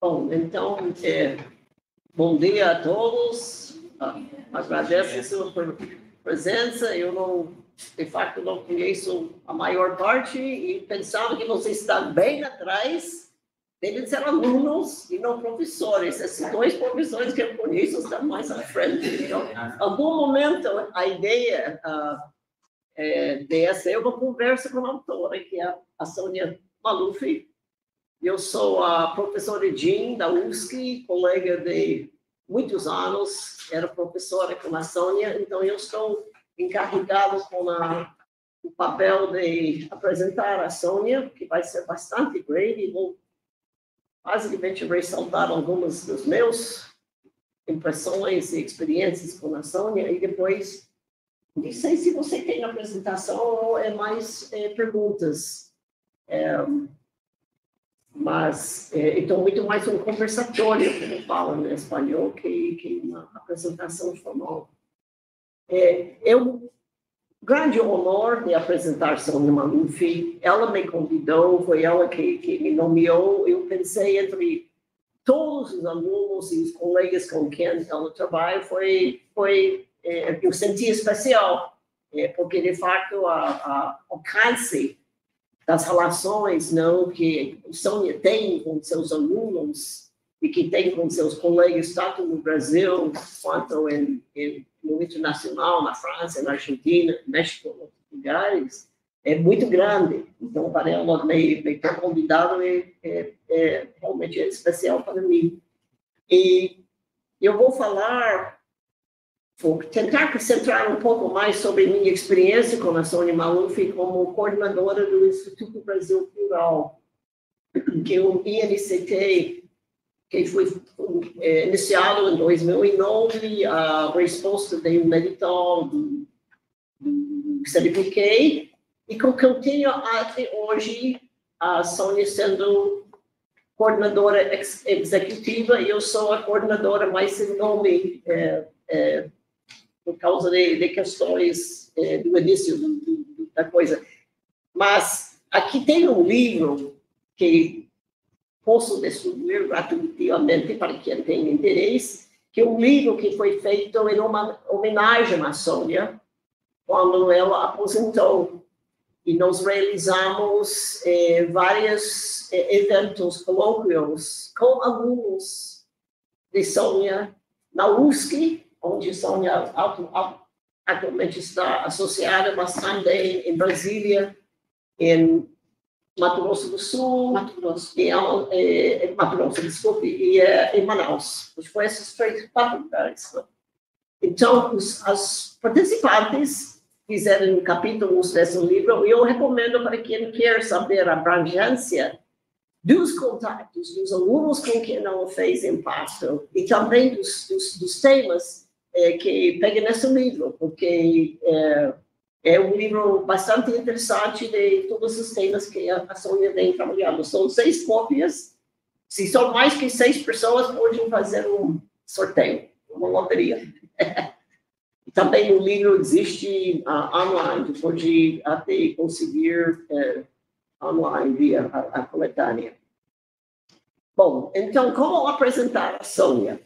Bom, então, é, bom dia a todos. Ah, agradeço a sua presença. Eu não, de fato, não conheço a maior parte e pensava que vocês estão bem atrás. Devem ser alunos e não professores. Esses dois professores que eu conheço estão mais à frente. Então, em algum momento, a ideia uh, é, dessa é uma conversa com a autora, que é a Sônia Maluf. Eu sou a professora Jean da USC, colega de muitos anos, era professora com a Sônia, então eu estou encarregado com a, o papel de apresentar a Sônia, que vai ser bastante breve, vou basicamente ressaltar algumas das meus impressões e experiências com a Sônia, e depois, não sei se você tem apresentação ou é mais é, perguntas. É, mas é, então muito mais um conversatório, como falam em espanhol, que, que uma apresentação formal. É, eu grande honor de apresentar Sônia Maluf. Ela me convidou, foi ela que, que me nomeou. Eu pensei entre todos os alunos e os colegas com quem ela trabalha, foi, foi é, eu senti especial, é, porque de fato a, a alcance das relações não que Sônia tem com seus alunos e que tem com seus colegas tanto no Brasil quanto em, em, no internacional, na França, na Argentina, México, outros lugares, é muito grande. Então, para ela me, me ter convidado é, é, é realmente especial para mim. E eu vou falar Vou tentar concentrar um pouco mais sobre minha experiência com a Sônia Maluf como coordenadora do Instituto Brasil Plural, que é um INCT que foi é, iniciado em 2009, a resposta de um edital do, do e com que eu tenho até hoje a Sônia sendo coordenadora ex executiva e eu sou a coordenadora mais sem nome é, é, por causa de, de questões é, do início do, do, da coisa. Mas aqui tem um livro que posso distribuir gratuitamente para quem tem interesse, que é um livro que foi feito em uma homenagem à Sônia, quando ela aposentou. E nós realizamos eh, vários eh, eventos, colóquios, com alunos de Sônia na USC onde Sônia atualmente está associada, mas também em Brasília, em Mato Grosso do Sul, Mato Grosso, e, é, Mato Grosso, desculpe, e é, em Manaus. Foi esses três, quatro lugares. Então, os, as participantes fizeram capítulos desse livro, e eu recomendo para quem quer saber a abrangência dos contatos dos alunos com quem ela fez impacto e também dos, dos, dos temas é, que pegue nesse livro, porque é, é, um livro bastante interessante de todos os temas que a Sônia vem trabalhando. São seis cópias. Se são mais que seis pessoas, podem fazer um sorteio, uma loteria. Também o livro existe uh, online, pode até conseguir uh, online via a, a coletânea. Bom, então, como apresentar a Sônia?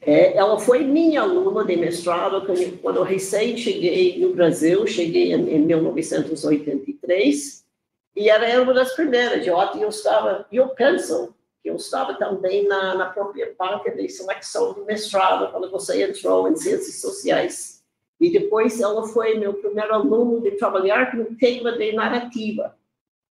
É, ela foi minha aluna de mestrado quando eu recém cheguei no Brasil, cheguei em, em 1983, e era uma das primeiras. Eu, eu estava, eu penso que eu estava também na, na própria banca de seleção do mestrado, quando você entrou em ciências sociais. E depois ela foi meu primeiro aluno de trabalhar com o tema de narrativa,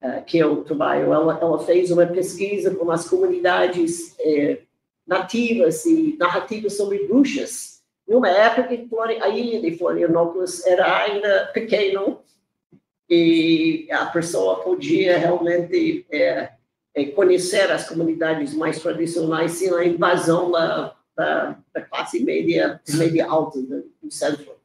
uh, que eu trabalho. Ela, ela fez uma pesquisa com as comunidades eh, nativas e narrativas sobre bruxas, numa época que a ilha de Florianópolis era ainda pequeno e a pessoa podia realmente é, é, conhecer as comunidades mais tradicionais sem a invasão da, da, da classe média, média alta do, do centro.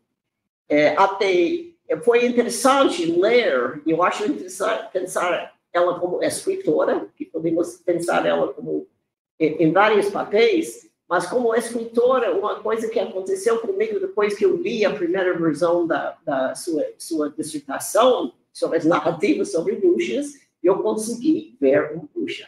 É, até foi interessante ler, eu acho interessante pensar ela como escritora, que podemos pensar ela como em vários papéis, mas como escritora, uma coisa que aconteceu comigo depois que eu li a primeira versão da, da sua, sua dissertação sobre as narrativas sobre bruxas, eu consegui ver uma bruxa.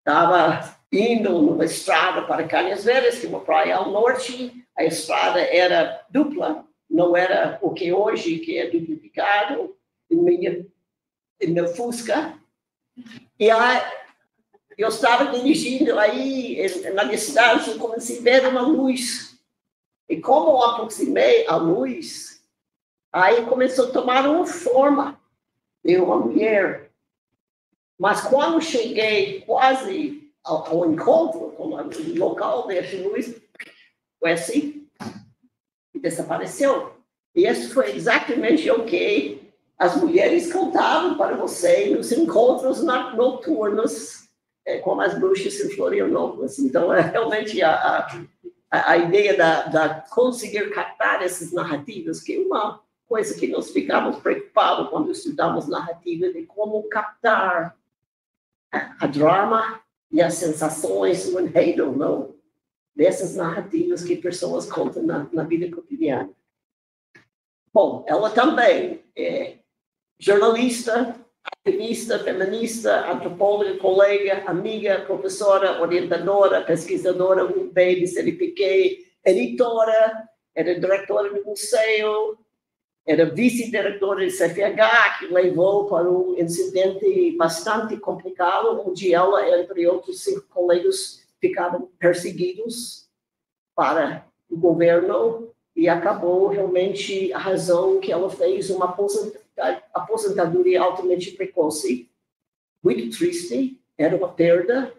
estava indo numa estrada para Canhas Velhas, que é uma praia ao norte, a estrada era dupla, não era o que hoje, que é duplicado, em minha, em meu Fusca, e aí, eu estava dirigindo aí na minha cidade, eu comecei a ver uma luz, e como eu aproximei a luz, aí começou a tomar uma forma de uma mulher, mas quando cheguei quase ao, ao encontro com o local desse luz, foi assim, e desapareceu. E isso foi exatamente o que as mulheres contavam para você nos encontros noturnos é, com as bruxas em Florianópolis. Então, é realmente a, a, a ideia da, da conseguir captar essas narrativas, que é uma coisa que nós ficamos preocupados quando estudamos narrativa, de como captar a, a drama e as sensações, o enredo, não, dessas narrativas que pessoas contam na, na vida cotidiana. Bom, ela também é jornalista, ativista, feminista, antropóloga, colega, amiga, professora, orientadora, pesquisadora, UB, CNPq, editora, era diretora do museu, era vice-diretora do CFH, que levou para um incidente bastante complicado, onde ela, entre outros cinco colegas, ficaram perseguidos para o governo e acabou realmente a razão que ela fez uma aposentadoria altamente precoce. Muito triste, era uma perda,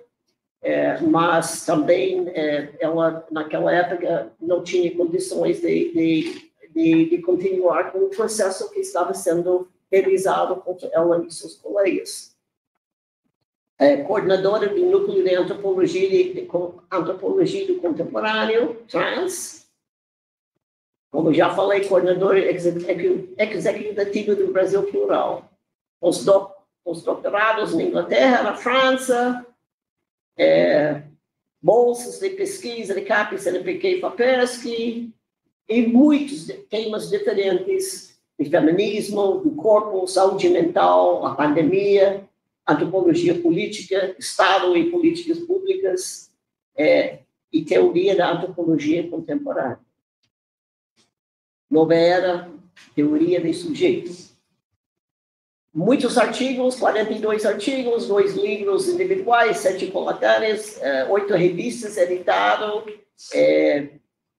é, mas também é, ela, naquela época, não tinha condições de, de, de, de continuar com o processo que estava sendo realizado contra ela e seus colegas. É, coordenadora do Núcleo de Antropologia, de, de, Antropologia do Contemporâneo, Trans, como já falei, coordenador executivo do Brasil Plural. Os, os doutorados na Inglaterra, na França, é, bolsas de pesquisa de CAP, CNPq e FAPESC, e muitos temas diferentes de feminismo, do corpo, saúde mental, a pandemia, antropologia política, Estado e políticas públicas, é, e teoria da antropologia contemporânea. Nova Era, Teoria de Sujeitos. Muitos artigos, 42 artigos, dois livros individuais, sete coletâneas, eh, oito revistas editado, é,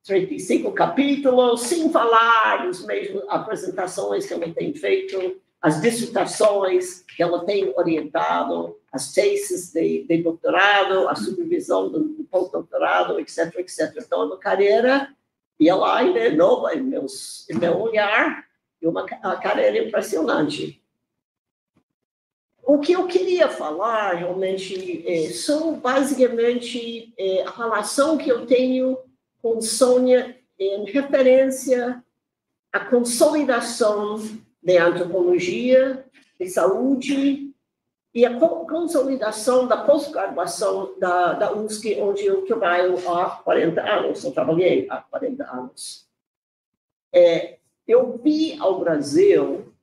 35 capítulos, sem falar dos mesmos apresentações que ela tem feito, as dissertações que ela tem orientado, as teses de, de doutorado, a supervisão do, do pós-doutorado, etc, etc. Então, é uma carreira e ela ainda é nova meus, meu olhar, e uma, uma carreira impressionante. O que eu queria falar realmente é, são basicamente é, a relação que eu tenho com Sônia em referência à consolidação da antropologia de saúde e a consolidação da pós-graduação da, da USP, onde eu trabalho há 40 anos, eu trabalhei há 40 anos. É, eu vi ao Brasil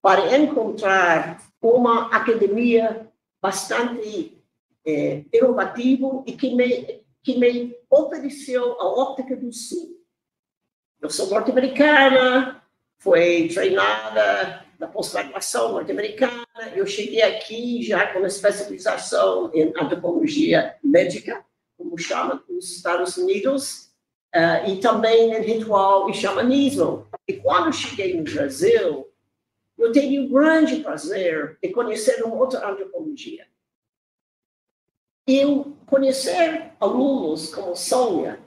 para encontrar uma academia bastante é, inovativa e que me, que me ofereceu a óptica do Sul. Eu sou norte-americana, fui treinada da pós-graduação norte-americana. Eu cheguei aqui já com especialização em antropologia médica, como chama nos Estados Unidos, uh, e também em ritual e xamanismo. E quando cheguei no Brasil, eu tive o grande prazer de conhecer uma outra antropologia. Eu conhecer alunos como Sônia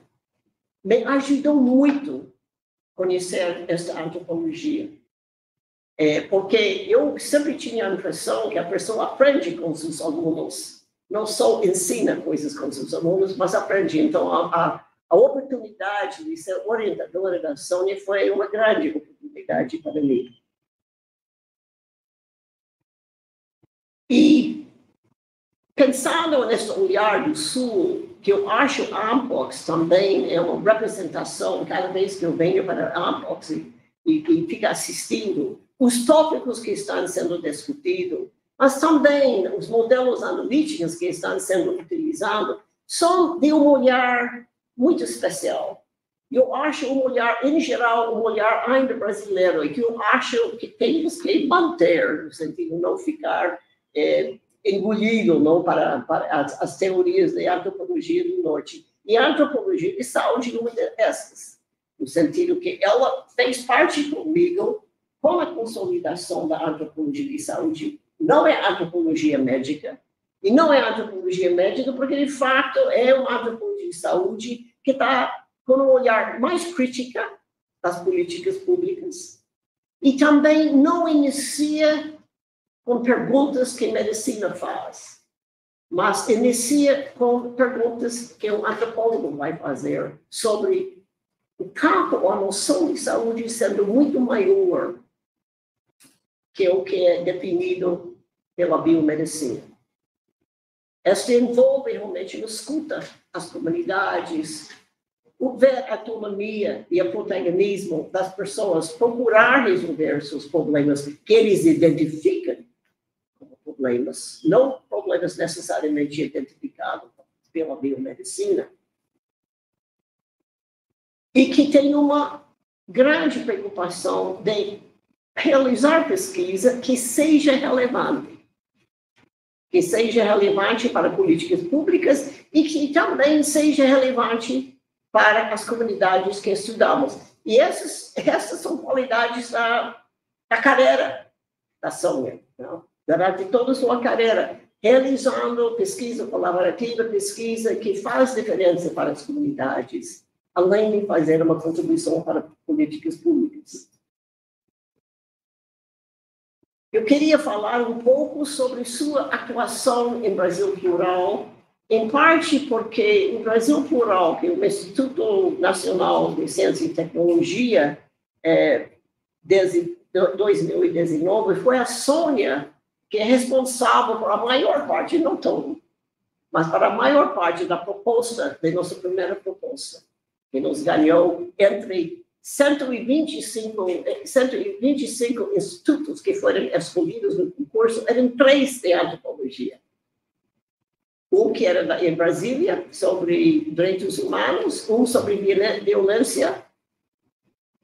me ajudou muito a conhecer esta antropologia. É, porque eu sempre tinha a impressão que a pessoa aprende com seus alunos, não só ensina coisas com seus alunos, mas aprende. Então, a, a, a oportunidade de ser orientadora da Sônia foi uma grande oportunidade para mim. E pensando nesse olhar do Sul, que eu acho a Ampox também é uma representação, cada vez que eu venho para a Ampox e, e, e assistindo, os tópicos que estão sendo discutidos mas também os modelos analíticos que estão sendo utilizados são de um olhar muito especial. Eu acho um olhar, em geral, um olhar ainda brasileiro, e que eu acho que temos que manter, no sentido de não ficar é, engolido não, para, para as, as, teorias de antropologia do norte. E a antropologia de saúde é uma dessas, no sentido que ela fez parte comigo com a consolidação da antropologia de saúde. Não é antropologia médica, e não é antropologia médica, porque de fato é uma antropologia de saúde que está com um olhar mais crítica das políticas públicas e também não inicia com perguntas que a medicina faz, mas inicia com perguntas que um antropólogo vai fazer sobre o campo, a noção de saúde sendo muito maior que o que é definido pela biomedicina. Esta envolve realmente a escuta as comunidades, o ver a autonomia e o protagonismo das pessoas, procurar resolver seus problemas que eles identificam como problemas, não problemas necessariamente identificados pela biomedicina, e que tem uma grande preocupação de realizar pesquisa que seja relevante, que seja relevante para políticas públicas e que também seja relevante para as comunidades que estudamos. E essas, essas são qualidades da, da carreira da Sônia, não? durante toda a sua carreira, realizando pesquisa colaborativa, pesquisa que faz diferença para as comunidades, além de fazer uma contribuição para políticas públicas. Eu queria falar um pouco sobre sua atuação em Brasil Plural, em parte porque o Brasil Plural, que é o Instituto Nacional de Ciência e Tecnologia, é, desde 2019, foi a Sônia que é responsável por a maior parte, não todo, mas para a maior parte da proposta, da nossa primeira proposta, que nos ganhou entre 125, 125 institutos que foram escolhidos no concurso eram três de antropologia. Um que era em Brasília, sobre direitos humanos, um sobre violência,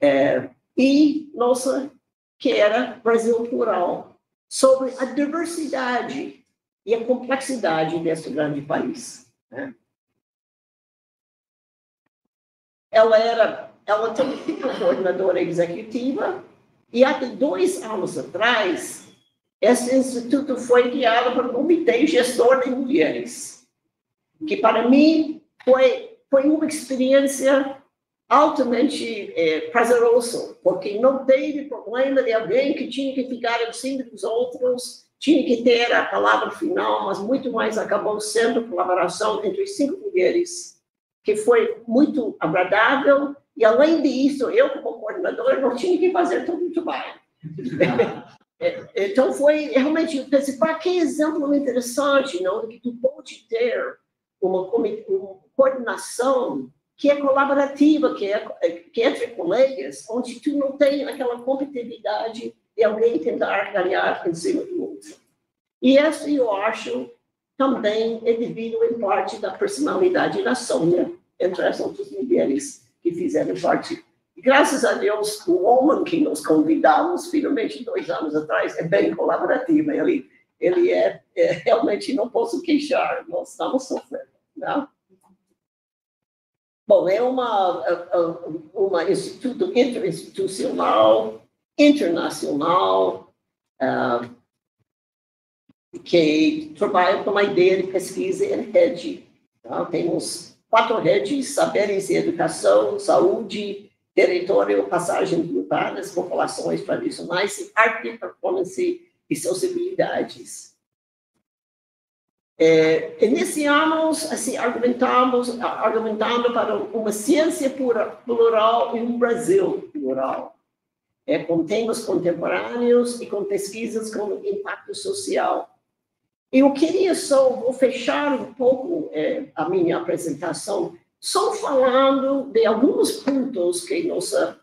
é, e nossa, que era Brasil Plural, sobre a diversidade e a complexidade desse grande país. Né? Ela era ela tem sido coordenadora executiva. E há dois anos atrás, esse instituto foi criado por um comitê gestor de mulheres, que para mim foi, foi uma experiência altamente é, prazerosa, porque não teve problema de alguém que tinha que ficar em cima dos outros, tinha que ter a palavra final, mas muito mais acabou sendo colaboração entre cinco mulheres, que foi muito agradável e, além disso, eu, como coordenador, não tinha que fazer tudo muito bem. então, foi realmente, eu pensei, para que exemplo interessante, não? Que tu pode ter uma, uma coordenação que é colaborativa, que é, que é entre colegas, onde tu não tem aquela competitividade de alguém tentar ganhar em cima do outro. E isso eu acho também é devido em parte da personalidade da Sônia entre as outras mulheres que fizeram parte. Graças a Deus, o homem que nos convidamos, finalmente, dois anos atrás, é bem colaborativo. Ele, ele é, é realmente, não posso queixar, nós estamos sofrendo. Não? Né? Bom, é uma, uma instituto interinstitucional, internacional, uh, que trabalha com uma ideia de pesquisa em rede. Tá? Temos quatro redes, saberes e educação, saúde, território, passagens urbanas, populações tradicionais, arte, performance e sensibilidades. É, iniciamos, assim, argumentamos, argumentando para uma ciência pura, plural e um Brasil plural, é, com temas contemporâneos e com pesquisas com impacto social. Eu queria só, vou fechar um pouco é, a minha apresentação, só falando de alguns pontos que nossa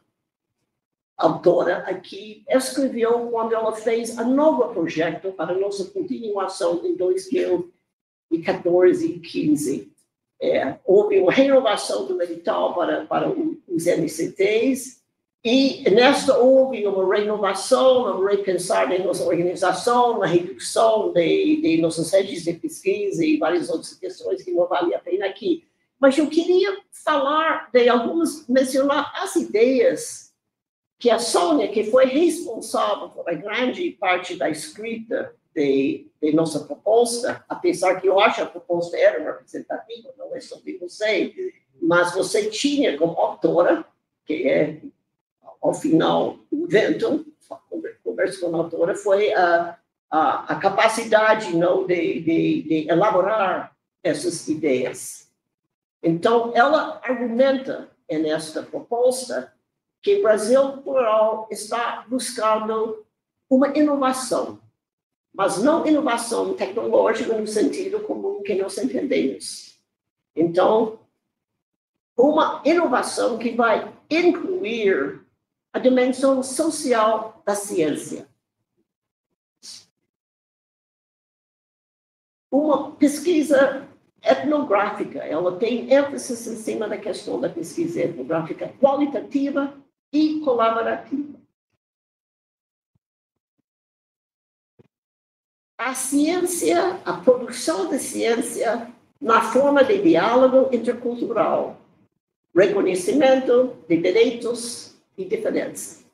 autora aqui, escreveu quando ela fez a novo projeto para nossa continuação em 2014 e 15. É, houve uma renovação do edital para, para os MCTs, e nesta houve uma renovação, um repensar da nossa organização, uma redução de, de nossas redes de pesquisa e várias outras questões que não vale a pena aqui. Mas eu queria falar de algumas, mencionar as ideias que a Sônia, que foi responsável por grande parte da escrita de, de, nossa proposta, apesar que eu acho que a proposta era representativa, não é sobre você, mas você tinha como autora, que é, ao final, o evento, conversa com a autora, foi a, a, a capacidade não, de, de, de elaborar essas ideias. Então, ela argumenta nesta proposta que o Brasil plural está buscando uma inovação, mas não inovação tecnológica no sentido comum que nós entendemos. Então, uma inovação que vai incluir a dimensão social da ciência. Uma pesquisa etnográfica, ela tem ênfase em cima da questão da pesquisa etnográfica qualitativa e colaborativa. A ciência, a produção de ciência na forma de diálogo intercultural, reconhecimento de direitos diferenças.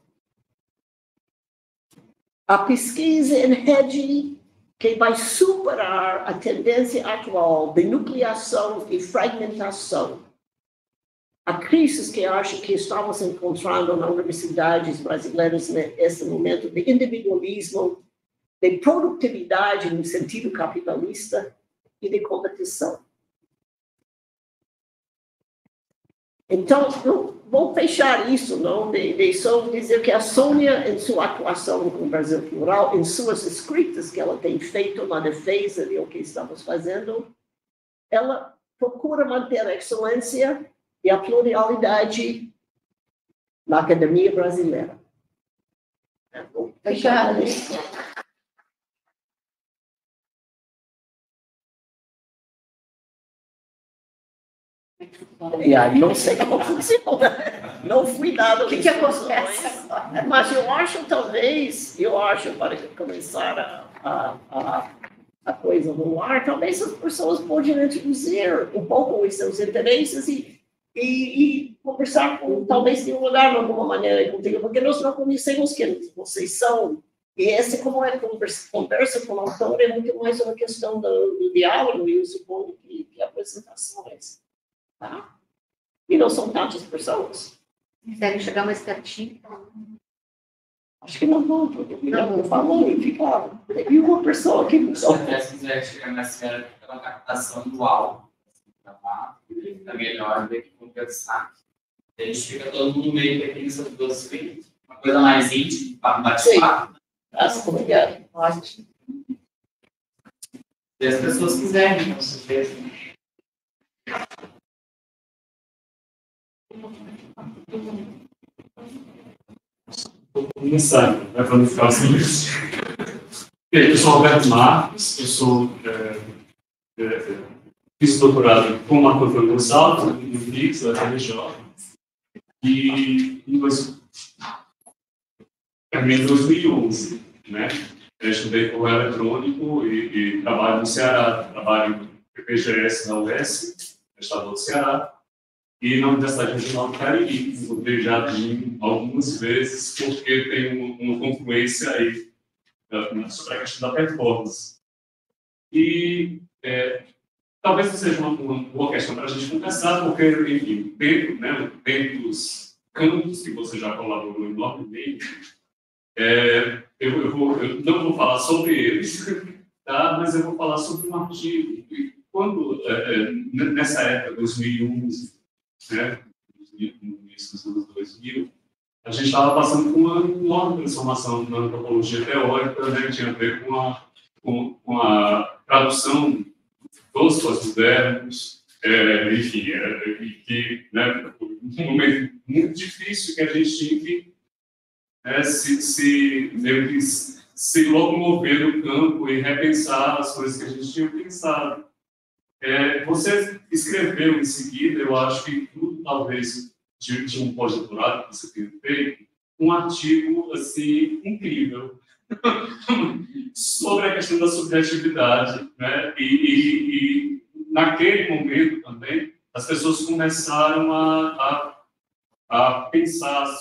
A pesquisa em rede que vai superar a tendência atual de nucleação e fragmentação a crise que acho que estamos encontrando nas universidades brasileiras nesse momento de individualismo, de produtividade no sentido capitalista e de competição. Então, eu vou fechar isso, não, de, de só dizer que a Sônia, em sua atuação com o Brasil Plural, em suas escritas que ela tem feito na defesa de o que estamos fazendo, ela procura manter a excelência e a pluralidade na academia brasileira. Obrigada. E aí não sei como funciona. Não fui dado. O que, que acontece Mas eu acho, talvez, eu acho, para começar a, a, a, a coisa no ar, talvez as pessoas podem introduzir um pouco os seus interesses e e, e, conversar com, talvez de um lugar de alguma maneira contigo, porque nós não conhecemos quem vocês são. E esse, como é conversa, conversa com o autor, é muito mais uma questão do, do diálogo, e eu suponho que, que apresentações. Tá? E não são tantas pessoas. Conseguem chegar mais pertinho? Acho que não vão, porque o não falou e ficava. E uma pessoa que. Se quiser chegar mais perto pela captação dual, tá? fica melhor do que conversar. A gente fica todo mundo meio que aqui nessas duas frentes, uma coisa mais íntima, para bate-papo. Nossa, obrigado. Ótimo. Se as pessoas quiserem, com certeza. Vou começar, né, para não ficar sem isso. Eu sou Alberto Marques, eu sou é, é, Fiz doutorado com Marco Antônio Gonçalves, no FIX, da FRJ, e em 2011, né? Eu estudei com eletrônico e, e, trabalho no Ceará, trabalho no PPGS na UES, no estado do Ceará, e na Universidade Regional do Cariri, encontrei já algumas vezes, porque tem uma, uma confluência aí uh, sobre a questão da performance. E é, Talvez seja uma, uma boa questão para a gente conversar, porque, enfim, dentro, né, dentro dos campos que você já colaborou enormemente, é, eu, eu, vou, eu, não vou falar sobre eles, tá? mas eu vou falar sobre um artigo. Quando, é, é nessa época, 2011, né, no início dos anos 2000, a gente estava passando por uma enorme transformação na antropologia teórica, né, que tinha a ver com a, com, com a tradução todos os verbos, é, enfim, é, que, né, um momento muito difícil que a gente tinha que né, se, se, se locomover no campo e repensar as coisas que a gente tinha pensado. É, você escreveu em seguida, eu acho que tudo talvez de, de um pós-doutorado que você tenha feito, um artigo assim incrível sobre a questão da subjetividade, né? E, e, e, naquele momento também as pessoas começaram a, a, a pensar,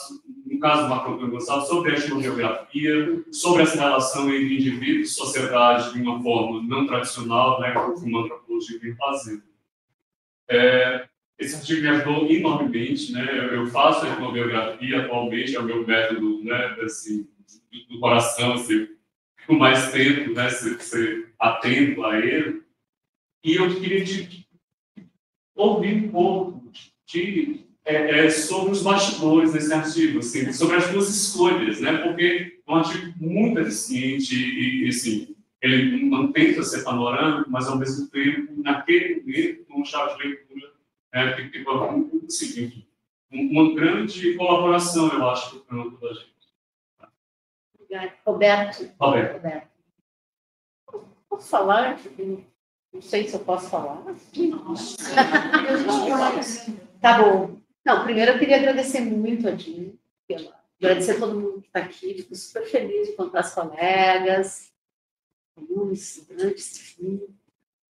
no caso do Macron Gonçalves, sobre a etnogeografia, sobre essa relação entre indivíduo e sociedade de uma forma não tradicional, né? Como vem fazendo. É, esse artigo me ajudou enormemente, né? Eu faço etnobiografia atualmente, é o meu método, né? Assim, do coração, assim, com mais tempo, né? Ser, ser atento a ele. E eu queria te ouvir um pouco de, é, é, sobre os bastidores desse artigo, assim, sobre as duas escolhas, né? Porque é um artigo muito eficiente e, e assim, ele não tenta ser panorâmico, mas ao mesmo tempo, naquele momento, uma chave de leitura é, que ficou assim, uma grande colaboração, eu acho, do campo da gente. Obrigada. Roberto. Roberto. Roberto. Posso falar? Não sei se eu posso falar. tá bom. Não, primeiro eu queria agradecer muito a Dina, agradecer a todo mundo que está aqui, fico super feliz de encontrar as colegas, alunos, estudantes, enfim.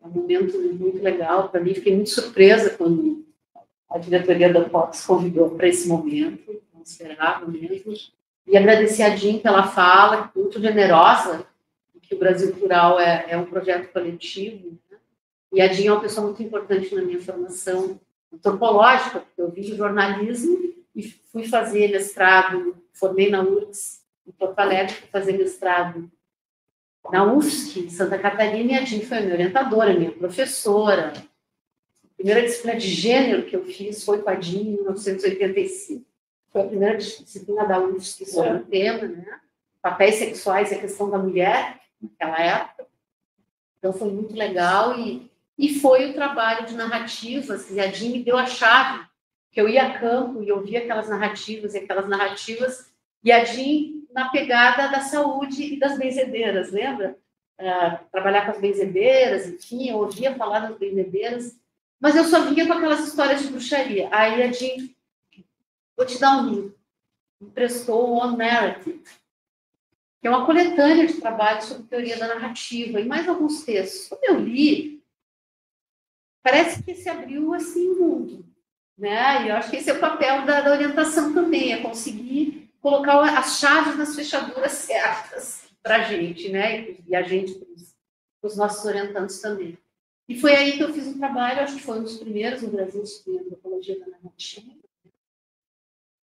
É um momento muito legal para mim. Fiquei muito surpresa quando a diretoria da Fox convidou para esse momento, não esperava mesmo. E agradecer a Jean pela fala, muito generosa, que o Brasil Plural é, é um projeto coletivo. Né? E a Jean é uma pessoa muito importante na minha formação antropológica, porque eu vim jornalismo e fui fazer mestrado, formei na URGS, em Porto Alegre, fazer mestrado na em Santa Catarina, e a Jean foi minha orientadora, minha professora. A primeira disciplina de gênero que eu fiz foi com a Jean, em 1985. Foi a primeira disciplina da UFSC sobre o tema, né? Papéis sexuais e a questão da mulher, naquela época. Então, foi muito legal. E, e foi o trabalho de narrativas, e a Jean me deu a chave, que eu ia a campo e ouvia aquelas narrativas, e aquelas narrativas, e a Jean na pegada da saúde e das benzedeiras, lembra? Uh, trabalhar com as benzedeiras, enfim, eu ouvia falar das benzedeiras, mas eu só vinha com aquelas histórias de bruxaria. Aí a Jean, vou te dar um livro, emprestou o On Narrative, que é uma coletânea de trabalhos sobre teoria da narrativa, e mais alguns textos. Quando eu li, parece que se abriu assim o mundo. Né? E eu acho que esse é o papel da, da orientação também, é conseguir colocar as chaves nas fechaduras certas para a gente, né? E a gente, os nossos orientantes também. E foi aí que eu fiz um trabalho, acho que foi um dos primeiros no Brasil, sobre antropologia da narrativa,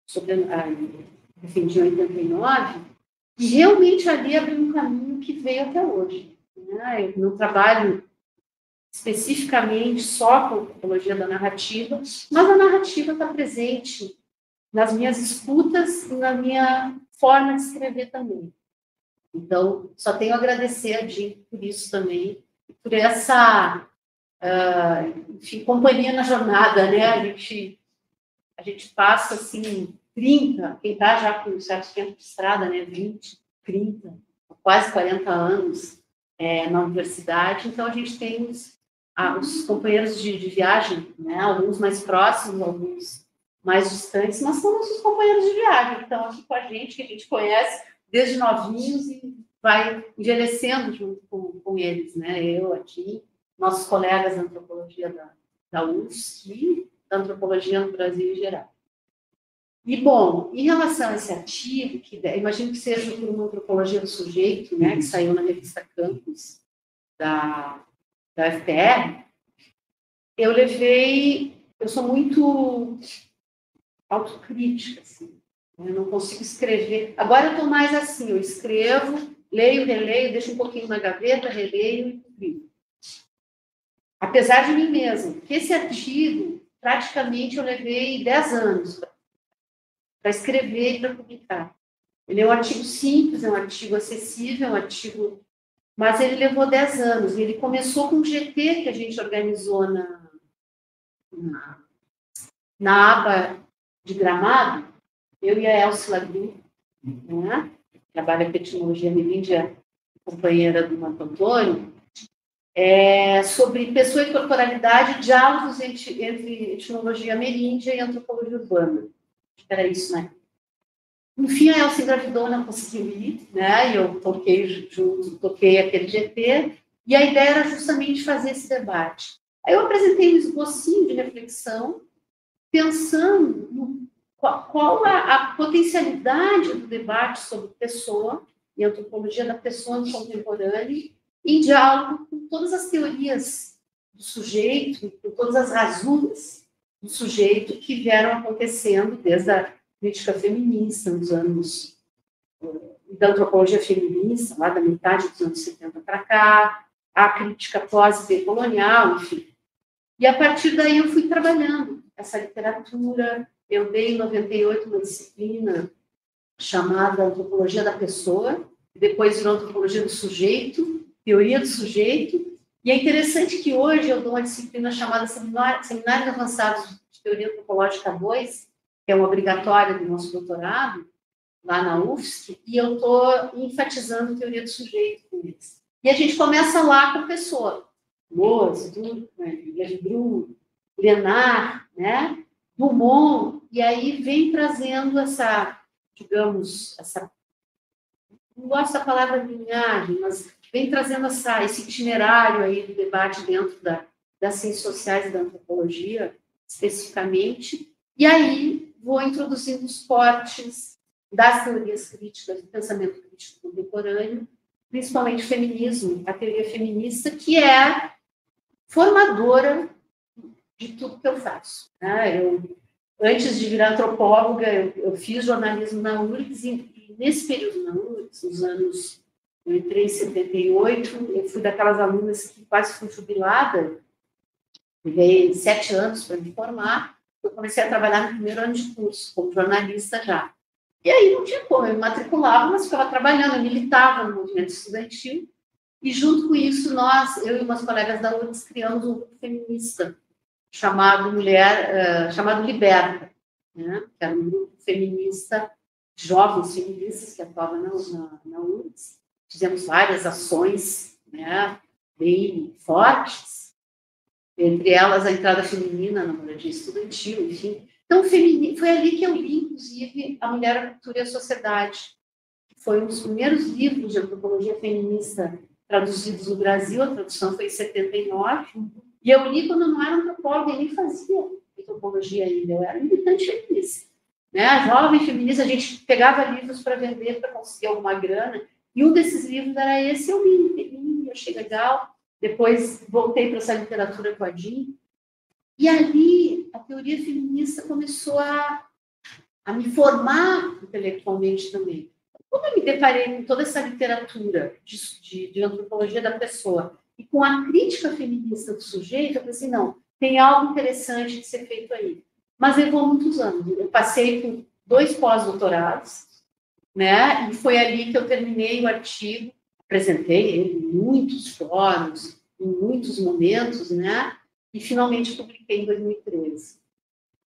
sobre a, defendi em 89, e realmente ali abriu um caminho que veio até hoje. Né? Não trabalho especificamente só com antropologia da narrativa, mas a narrativa está presente nas minhas escutas e na minha forma de escrever também. Então, só tenho a agradecer a Jean por isso também, por essa, uh, enfim, companhia na jornada, né? A gente, a gente passa, assim, 30, quem está já com um certo tempo de estrada, né? 20, 30, quase 40 anos é, na universidade, então a gente tem os, ah, os companheiros de, de viagem, né? Alguns mais próximos, alguns mais distantes, mas são nossos companheiros de viagem, que estão aqui com a gente, que a gente conhece desde novinhos e vai envelhecendo junto com, com eles, né? Eu aqui, nossos colegas da antropologia da, da e da antropologia no Brasil em geral. E, bom, em relação a esse artigo, que imagino que seja por uma antropologia do sujeito, né, que saiu na revista Campus, da, da FPR, eu levei, eu sou muito autocrítica, assim. Eu não consigo escrever. Agora eu estou mais assim, eu escrevo, leio, releio, deixo um pouquinho na gaveta, releio e publico. Apesar de mim mesma, que esse artigo, praticamente eu levei 10 anos para escrever e para publicar. Ele é um artigo simples, é um artigo acessível, é um artigo... Mas ele levou 10 anos. Ele começou com um GT que a gente organizou na, na, na aba de Gramado, eu e a Elsa Lagru, né? trabalha com etimologia ameríndia, companheira do Marco Antônio, é, sobre pessoa e corporalidade, diálogos entre, entre etimologia ameríndia e antropologia urbana. Era isso, né? Enfim, a Elsa engravidou, não conseguiu ir, né? E eu toquei junto, toquei aquele GT, e a ideia era justamente fazer esse debate. Aí eu apresentei um esbocinho de reflexão, pensando no, qual, qual a, potencialidade do debate sobre pessoa e antropologia da pessoa no contemporâneo, em diálogo com todas as teorias do sujeito, com todas as rasuras do sujeito que vieram acontecendo desde a crítica feminista nos anos da antropologia feminista, lá da metade dos anos 70 para cá, a crítica pós-decolonial, enfim. E a partir daí eu fui trabalhando essa literatura. Eu dei em 98 uma disciplina chamada Antropologia da Pessoa, depois virou Antropologia do Sujeito, Teoria do Sujeito. E é interessante que hoje eu dou uma disciplina chamada Seminários Avançados de Teoria Antropológica 2, que é uma obrigatória do nosso doutorado, lá na UFSC, e eu estou enfatizando teoria do sujeito com eles. E a gente começa lá com a pessoa. Moço, Levi Leonard, né? Dumont, e aí vem trazendo essa, digamos, essa. Não gosto da palavra linhagem, mas vem trazendo essa, esse itinerário aí do debate dentro da, das ciências sociais e da antropologia, especificamente, e aí vou introduzindo os cortes das teorias críticas, do pensamento crítico contemporâneo, principalmente feminismo, a teoria feminista, que é formadora de tudo que eu faço. Né? Eu, antes de virar antropóloga, eu, eu fiz jornalismo na URGS, e, nesse período na URGS, nos anos, eu entrei em 78, eu fui daquelas alunas que quase fui jubilada, levei sete anos para me formar, eu comecei a trabalhar no primeiro ano de curso, como jornalista já. E aí não tinha como, eu me matriculava, mas ficava trabalhando, eu militava no movimento estudantil, e junto com isso, nós, eu e umas colegas da URGS, criamos um grupo feminista chamado Mulher, uh, chamado Liberta, né? que era um grupo feminista, jovens feministas que atuavam na, na, na URGS. Fizemos várias ações né? bem fortes, entre elas a entrada feminina na moradia estudantil, enfim. Então, foi ali que eu li, inclusive, A Mulher, a Cultura e a Sociedade, foi um dos primeiros livros de antropologia feminista traduzidos no Brasil, a tradução foi em 79, e eu li quando eu não era antropóloga e nem fazia antropologia ainda, eu era militante feminista. Né? A jovem feminista, a gente pegava livros para vender, para conseguir alguma grana, e um desses livros era esse, eu li, li achei legal, depois voltei para essa literatura com a Jean, e ali a teoria feminista começou a, a me formar intelectualmente também. Quando eu me deparei com toda essa literatura de, de, de antropologia da pessoa e com a crítica feminista do sujeito, eu falei assim, não, tem algo interessante de ser feito aí. Mas levou muitos anos. Eu passei por dois pós-doutorados, né? E foi ali que eu terminei o artigo, apresentei ele em muitos fóruns, em muitos momentos, né? E finalmente publiquei em 2013.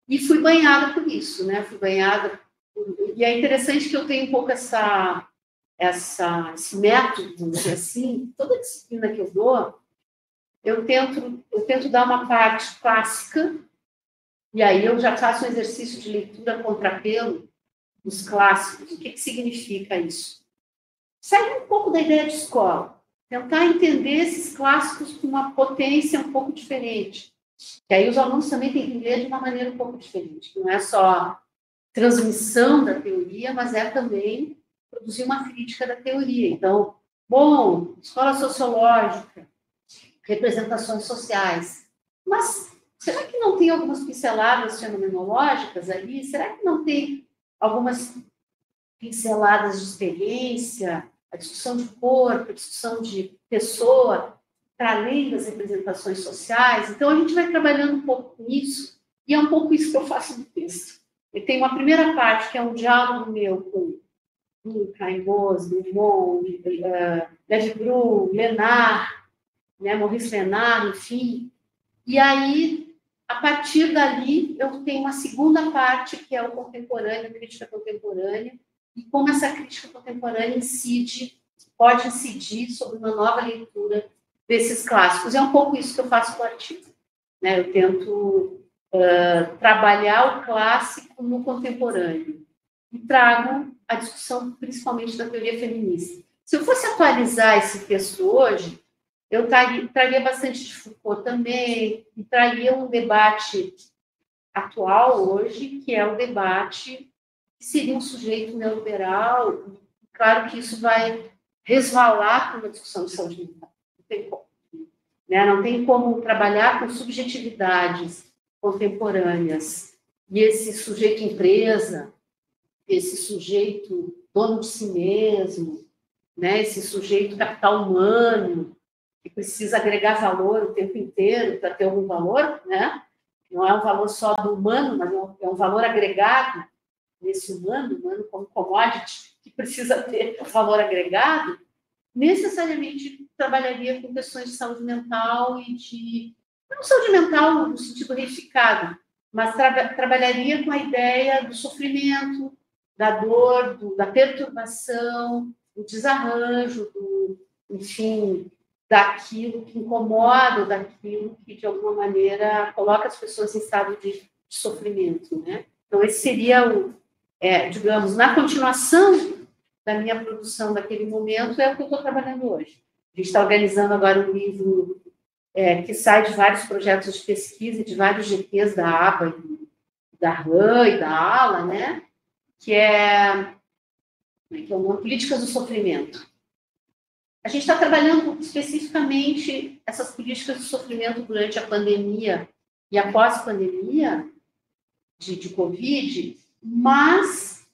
E fui banhada por isso, né? Fui banhada e é interessante que eu tenho um pouco essa, essa, esse método, vamos dizer assim, toda disciplina que eu dou, eu tento, eu tento dar uma parte clássica, e aí eu já faço um exercício de leitura contrapelo dos clássicos. O que, que significa isso? Sair um pouco da ideia de escola, tentar entender esses clássicos com uma potência um pouco diferente. Que aí os alunos também têm que ler de uma maneira um pouco diferente, não é só transmissão da teoria, mas é também produzir uma crítica da teoria. Então, bom, escola sociológica, representações sociais, mas será que não tem algumas pinceladas fenomenológicas ali? Será que não tem algumas pinceladas de experiência, a discussão de corpo, a discussão de pessoa, para além das representações sociais? Então, a gente vai trabalhando um pouco com isso, e é um pouco isso que eu faço no texto. E tem uma primeira parte, que é um diálogo meu com Caimboz, Dumont, uh, Levi Bru, Lenard, né, Maurice Lenard, enfim. E aí, a partir dali, eu tenho uma segunda parte, que é o contemporâneo, crítica contemporânea, e como essa crítica contemporânea incide, pode incidir sobre uma nova leitura desses clássicos. É um pouco isso que eu faço com o artigo. Né? Eu tento uh, trabalhar o clássico no contemporâneo e trago a discussão principalmente da teoria feminista. Se eu fosse atualizar esse texto hoje, eu traria, traria bastante de Foucault também, e traria um debate atual hoje, que é o debate que seria um sujeito neoliberal. Claro que isso vai resvalar para uma discussão de saúde mental. Não tem como. Né? Não tem como trabalhar com subjetividades contemporâneas e esse sujeito empresa, esse sujeito dono de si mesmo, né? esse sujeito capital humano, que precisa agregar valor o tempo inteiro para ter algum valor, né? não é um valor só do humano, mas é um valor agregado nesse humano, humano como commodity, que precisa ter valor agregado, necessariamente trabalharia com questões de saúde mental e de. Não saúde mental no sentido reificado, mas tra trabalharia com a ideia do sofrimento, da dor, do, da perturbação, do desarranjo, do, enfim, daquilo que incomoda, daquilo que, de alguma maneira, coloca as pessoas em estado de, de sofrimento. Né? Então, esse seria o, é, digamos, na continuação da minha produção daquele momento, é o que eu estou trabalhando hoje. A gente está organizando agora um livro é, que sai de vários projetos de pesquisa, de vários GPs da ABA, da RAM e da ALA, né? Que é, que é uma Políticas do Sofrimento. A gente está trabalhando especificamente essas políticas de sofrimento durante a pandemia e após a pandemia de, de Covid, mas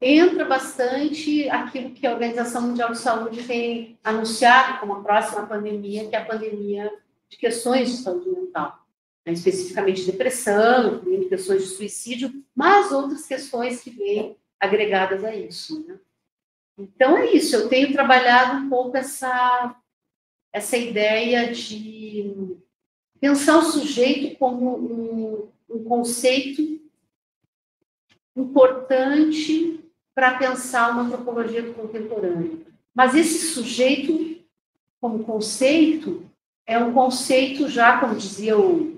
entra bastante aquilo que a Organização Mundial de Saúde tem anunciado como a próxima pandemia, que é a pandemia de questões de saúde mental. Né? Especificamente depressão, questões de suicídio, mas outras questões que vêm agregadas a isso. Né? Então é isso, eu tenho trabalhado um pouco essa, essa ideia de pensar o sujeito como um, um conceito importante para pensar uma antropologia do contemporâneo. Mas esse sujeito, como conceito, é um conceito já, como dizia o,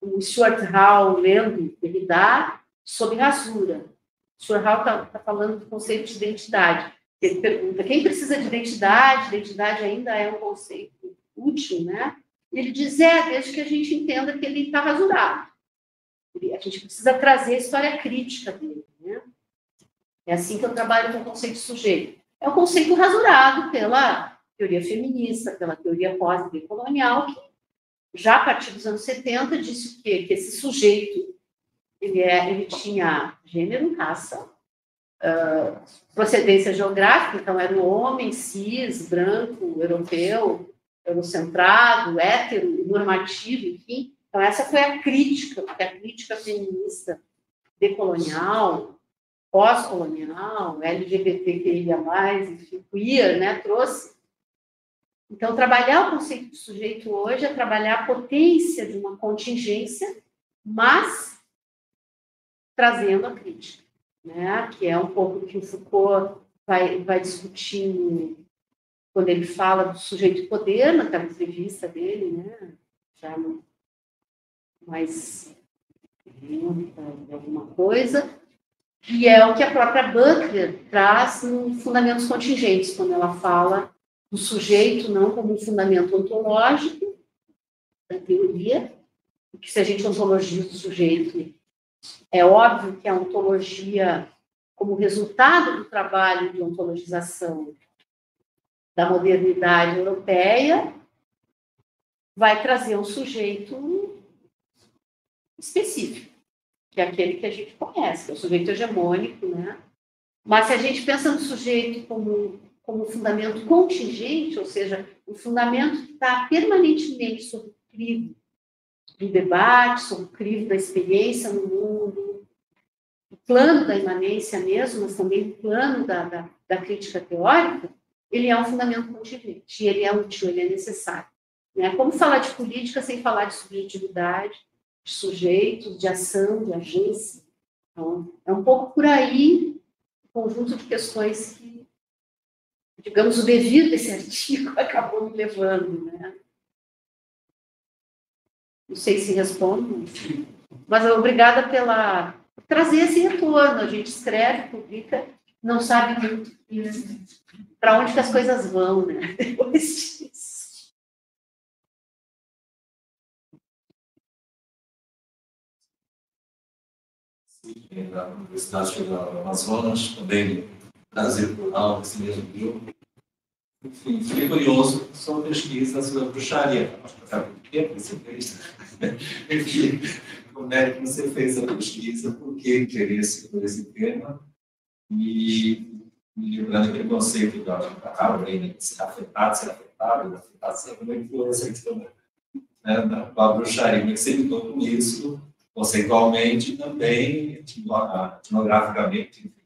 o Stuart Hall lendo Derrida, sob rasura. O Stuart Hall está tá falando do conceito de identidade. Ele pergunta: quem precisa de identidade? Identidade ainda é um conceito útil, né? Ele diz: é, desde que a gente entenda que ele está rasurado. A gente precisa trazer a história crítica dele, né? É assim que eu trabalho com o conceito de sujeito. É um conceito rasurado pela teoria feminista, pela teoria pós-decolonial, que já a partir dos anos 70 disse o quê? Que esse sujeito ele, é, ele tinha gênero, raça, uh, procedência geográfica, então era um homem cis, branco, europeu, eurocentrado, hétero, normativo, enfim. Então, essa foi a crítica, porque a crítica feminista decolonial, pós-colonial, LGBTQIA+, enfim, queer, né, trouxe. Então, trabalhar o conceito de sujeito hoje é trabalhar a potência de uma contingência, mas trazendo a crítica né? que é um pouco que o Foucault vai, vai discutindo quando ele fala do sujeito poder naquela entrevista dele, né? já mais alguma coisa, e é o que a própria Butler traz no Fundamentos Contingentes, quando ela fala do sujeito não como um fundamento ontológico da teoria, que se a gente ontologiza o sujeito é óbvio que a ontologia, como resultado do trabalho de ontologização da modernidade europeia, vai trazer um sujeito específico, que é aquele que a gente conhece, é o sujeito hegemônico, né? Mas se a gente pensa no sujeito como, como fundamento contingente, ou seja, um fundamento que está permanentemente sob crivo do debate, sobre o crivo da experiência no mundo, o plano da imanência mesmo, mas também o plano da, da, da crítica teórica, ele é um fundamento contingente, ele é útil, ele é necessário. Né? Como falar de política sem falar de subjetividade, de sujeitos, de ação, de agência? Então, é um pouco por aí conjunto de questões que, digamos, o devido desse artigo acabou me levando, né? Não sei se respondo, mas obrigada pela trazer esse retorno. A gente escreve, publica, não sabe muito para onde que as coisas vão, né? Depois disso. Da Universidade Federal do Amazonas, também Brasil Rural, esse mesmo grupo. Enfim, fiquei curioso sobre a pesquisa sobre a bruxaria. Acho sabe por que você fez? Enfim, como é que você fez a pesquisa, por que interesse por esse tema? E me lembrando aquele conceito da, da Carol ser afetado, ser afetado, é que foi essa questão né, da bruxaria? Como é que você lidou com isso, conceitualmente e também etnograficamente? Enfim.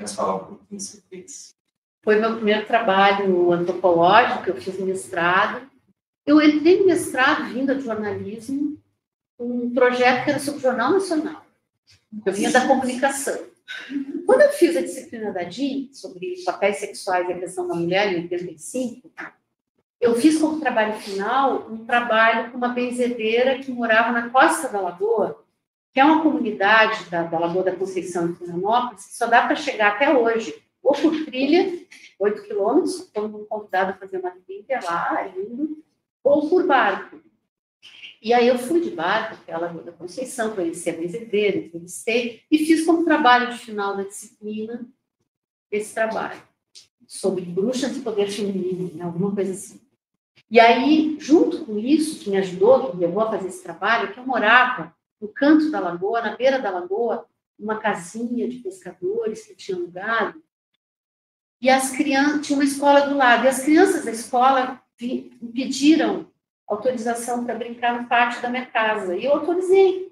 Quer falar um pouco sobre isso? Foi meu primeiro trabalho antropológico, eu fiz mestrado. Eu entrei no mestrado vindo de jornalismo, um projeto que era sobre o Jornal Nacional. Eu vinha da comunicação. Quando eu fiz a disciplina da DIN, sobre papéis sexuais e a questão da mulher, em 85, eu fiz como trabalho final um trabalho com uma benzedeira que morava na costa da Lagoa, que é uma comunidade da, da Lagoa da Conceição, em Florianópolis, que só dá para chegar até hoje, ou por trilha, 8 quilômetros, todo mundo convidado a fazer uma trilha lá, indo, ou por barco. E aí eu fui de barco até a Lagoa da Conceição, conheci a benzedeira, entrevistei e fiz como trabalho de final da disciplina esse trabalho sobre bruxas e poder feminino, né, alguma coisa assim. E aí, junto com isso, que me ajudou, que me levou a fazer esse trabalho, que eu morava no canto da lagoa, na beira da lagoa, uma casinha de pescadores que tinha alugado, e as crianças, tinha uma escola do lado, e as crianças da escola me pediram autorização para brincar no pátio da minha casa. E eu autorizei.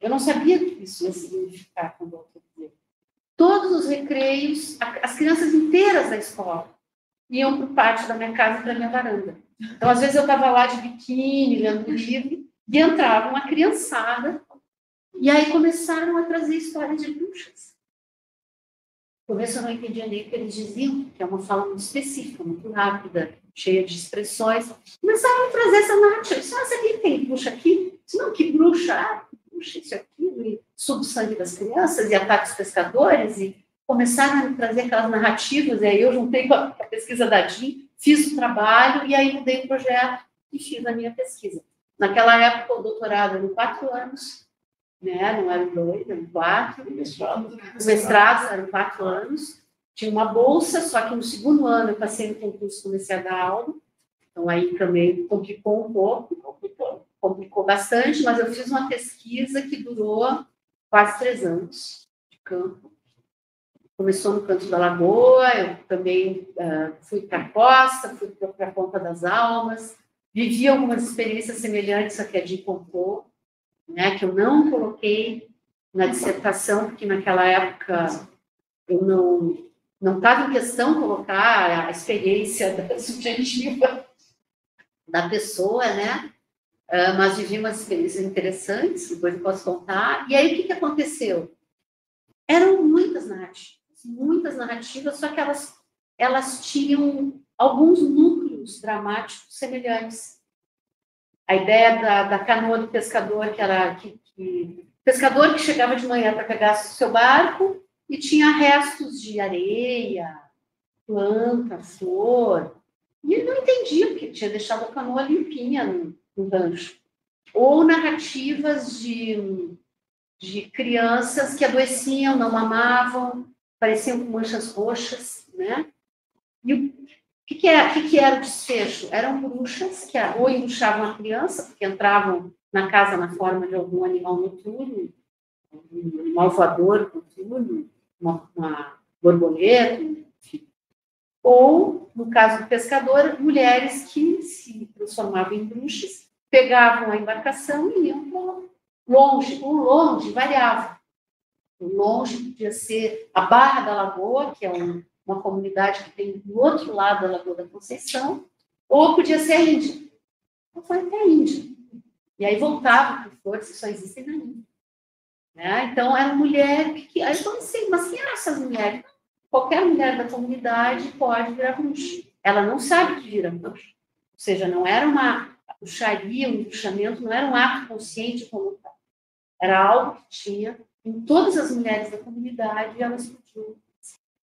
Eu não sabia que isso ia significar quando eu autorizei. Todos os recreios, as crianças inteiras da escola iam para o pátio da minha casa para minha varanda. Então, às vezes, eu estava lá de biquíni, lendo livro, e entrava uma criançada, e aí começaram a trazer histórias de bruxas. No começo eu não entendia nem o que eles diziam, que é uma fala muito específica, muito rápida, cheia de expressões. Começaram a trazer essa narrativa. Disse, ah, você tem bruxa aqui? Disse, não, que bruxa? Ah, bruxa isso aqui, e subo sangue das crianças, e ataques pescadores, e começaram a trazer aquelas narrativas, e aí eu juntei com a pesquisa da DIN, fiz o trabalho, e aí mudei o projeto e fiz a minha pesquisa. Naquela época, o doutorado era em quatro anos, né? não eram dois, eram quatro. O mestrado eram quatro anos tinha uma bolsa, só que no segundo ano eu passei no concurso, comecei a dar aula, então aí também complicou um pouco, complicou, complicou bastante, mas eu fiz uma pesquisa que durou quase três anos de campo. Começou no canto da Lagoa, eu também uh, fui para a costa, fui para a Ponta das Almas, vivi algumas experiências semelhantes a que a Di contou, né, que eu não coloquei na dissertação, porque naquela época eu não não estava em questão colocar a experiência subjetiva da pessoa, né? Uh, mas vivi umas experiências interessantes, depois eu posso contar. E aí, o que, que aconteceu? Eram muitas narrativas, muitas narrativas, só que elas, elas tinham alguns núcleos dramáticos semelhantes. A ideia da, da canoa do pescador, que era que, que pescador que chegava de manhã para pegar seu barco, e tinha restos de areia, planta, flor. E ele não entendia, porque tinha deixado a canoa limpinha no, no rancho. Ou narrativas de, de crianças que adoeciam, não mamavam, pareciam com manchas roxas, né? E o que, que, que, que era o desfecho? Eram bruxas que ou embuchavam a criança, porque entravam na casa na forma de algum animal noturno, um malvador noturno, uma, uma borboleta, enfim. Ou, no caso do pescador, mulheres que se transformavam em bruxas, pegavam a embarcação e iam para longe. O longe variava. O longe podia ser a Barra da Lagoa, que é um, uma comunidade que tem do outro lado da Lagoa da Conceição, ou podia ser a Índia. Então foi até a Índia. E aí voltava para força, só existem na Índia. Né? Então, era mulher que. Aí eu comecei, mas quem eram essas mulheres? Qualquer mulher da comunidade pode virar bruxa. Ela não sabe que vira bruxa. Ou seja, não era uma bruxaria, um bruxamento, não era um ato consciente como tal. Era algo que tinha em todas as mulheres da comunidade e ela explodiu.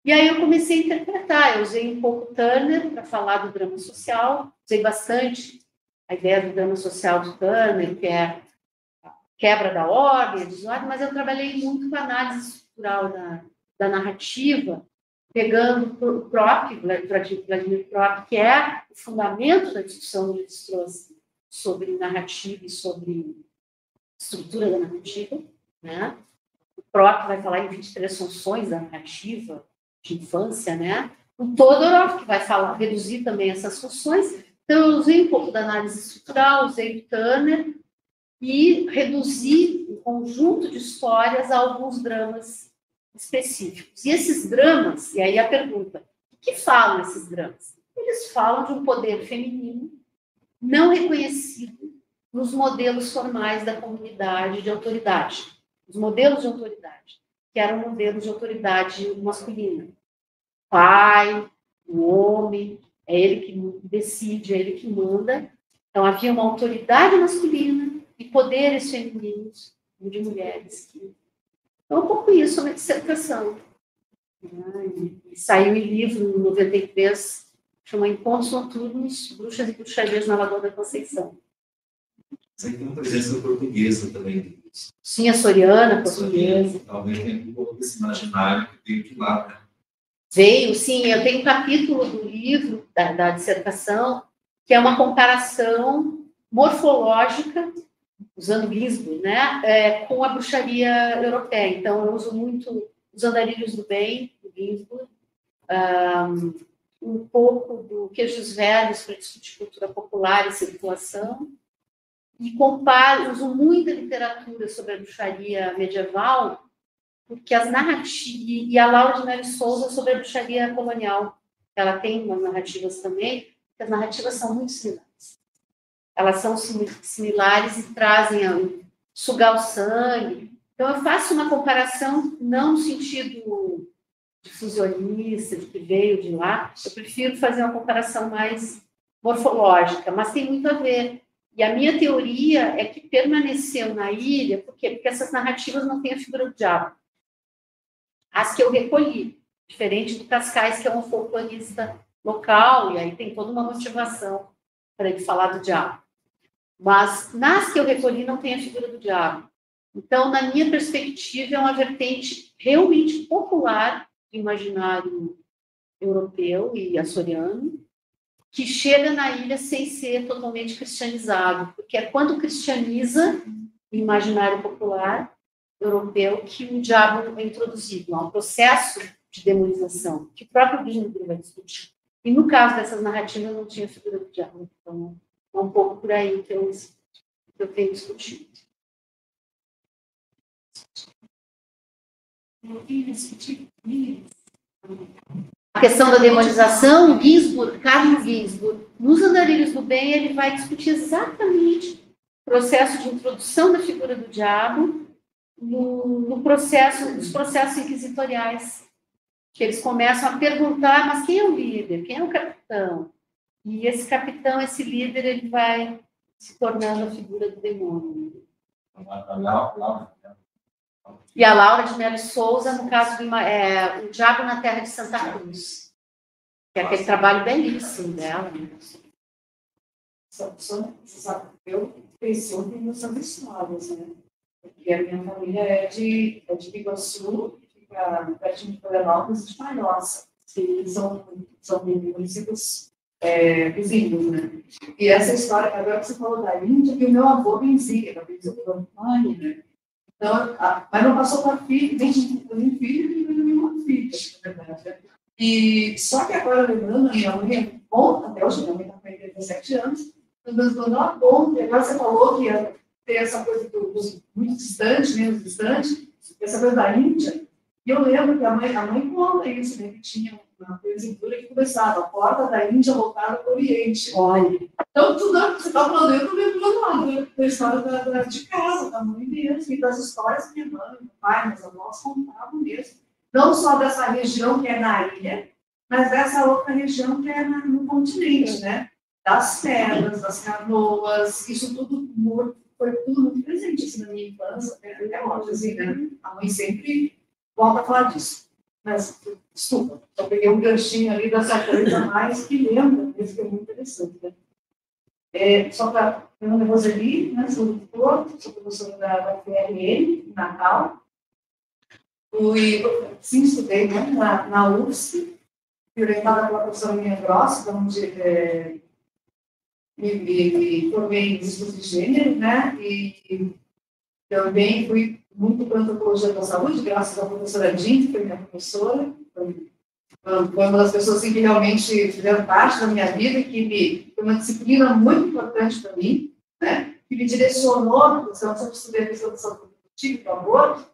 E aí eu comecei a interpretar. Eu usei um pouco Turner para falar do drama social, usei bastante a ideia do drama social do Turner, que é a quebra da ordem, a desordem, mas eu trabalhei muito com a análise estrutural da, da narrativa, pegando o próprio Vladimir Prop, que é o fundamento da discussão que eles trouxe sobre narrativa e sobre estrutura da narrativa, né? O Prop vai falar em 23 funções da narrativa de infância, né? O Todorov, que vai falar, reduzir também essas funções. Então, eu usei um pouco da análise estrutural, usei o Turner e reduzi um conjunto de histórias a alguns dramas específicos. E esses dramas, e aí a pergunta, o que falam esses dramas? Eles falam de um poder feminino não reconhecido nos modelos formais da comunidade de autoridade, os modelos de autoridade, que eram modelos de autoridade masculina. Pai, o homem, é ele que decide, é ele que manda. Então havia uma autoridade masculina e poderes femininos de mulheres. Então, um pouco isso, uma dissertação. E saiu em livro, em 93, chama Encontros Noturnos, Bruxas e Bruxarias na Lagoa da Conceição. Você tem uma presença portuguesa também. Sim, a Soriana, portuguesa. Talvez tenha um pouco desse imaginário que veio de lá. Né? Veio, sim. Eu tenho um capítulo do livro, da, da dissertação, que é uma comparação morfológica, usando Ginsburg, né, é, com a bruxaria europeia. Então, eu uso muito os andarilhos do bem, do Ginsburg, um, um pouco do Queijos Velhos para discutir cultura popular e circulação, e comparo, uso muita literatura sobre a bruxaria medieval, porque as narrativas, e a Laura de Nery Souza sobre a bruxaria colonial, ela tem umas narrativas também, que as narrativas são muito similares. Elas são similares e trazem a sugar o sangue. Então, eu faço uma comparação não no sentido difusionista, de que veio de lá, eu prefiro fazer uma comparação mais morfológica, mas tem muito a ver. E a minha teoria é que permaneceu na ilha, por quê? Porque essas narrativas não têm a figura do diabo. As que eu recolhi, diferente do Cascais, que é um folclorista local, e aí tem toda uma motivação para ele falar do diabo. Mas nas que eu recolhi não tem a figura do diabo. Então, na minha perspectiva, é uma vertente realmente popular imaginário europeu e açoriano, que chega na ilha sem ser totalmente cristianizado, porque é quando cristianiza o imaginário popular europeu que o diabo é introduzido. Há um processo de demonização, que o próprio Ginsburg vai discutir. E no caso dessas narrativas não tinha figura do diabo. Então, é um pouco por aí que eu, que eu tenho discutido. A questão da demonização, o Ginsburg, Carlos Ginsburg, nos Andarilhos do Bem, ele vai discutir exatamente o processo de introdução da figura do diabo no, no processo, nos processos inquisitoriais, que eles começam a perguntar, mas quem é o líder? Quem é o capitão? E esse capitão, esse líder, ele vai se tornando a figura do demônio. E a Laura de Melo Souza, no caso do é, O Diabo na Terra de Santa Cruz. Que é aquele trabalho belíssimo dela. Né? Eu cresci ouvindo essas histórias, né? Porque a minha família é de, é de Biguaçu, fica pertinho de Florianópolis e de Palhoça, são, são municípios é, vizinhos, né? E essa história, agora que você falou da Índia, que o meu avô benzia, benzia pela mãe, né? Então, a, mas não passou para filho, nem filho, nem nenhuma filha. Né? E só que agora, lembrando, a minha mãe bom, até hoje, minha mãe está com 87 anos, mas quando ela conta, agora você falou que ia ter essa coisa do muito distante, menos distante, essa coisa da Índia, e eu lembro que a mãe, a mãe conta isso, né, que tinha uma apresentatura que começava, a porta da Índia voltada para o Oriente. Olha. Então, tudo que você está falando, eu não lembro do nada. da história da, da- de casa, da mãe mesmo, e das histórias que minha mãe, meu pai, meus avós contavam mesmo. Não só dessa região que é na ilha, mas dessa outra região que é na- no continente, né? Das pedras, das canoas, isso tudo foi tudo muito presente assim, na minha infância, até hoje, assim, né? A mãe sempre volta a falar disso. Mas, desculpa, só peguei um ganchinho ali dessa coisa mais que lembra, isso que é muito interessante, né? É, só para. Meu nome é Roseli, né, sou do Porto, sou professora da, da FRN, em Natal. Fui, sim, estudei né, na, na fui orientada pela professora Minha Grossa, onde é, me, me, me formei em discurso de gênero, né, e também fui muito para antropologia da saúde, graças à professora Jean, que foi minha professora, foi uma das pessoas assim, que realmente fizeram parte da minha vida, que me, foi uma disciplina muito importante para mim, né? que me direcionou, porque eu sempre estudei a questão saúde reprodutiva, do aborto,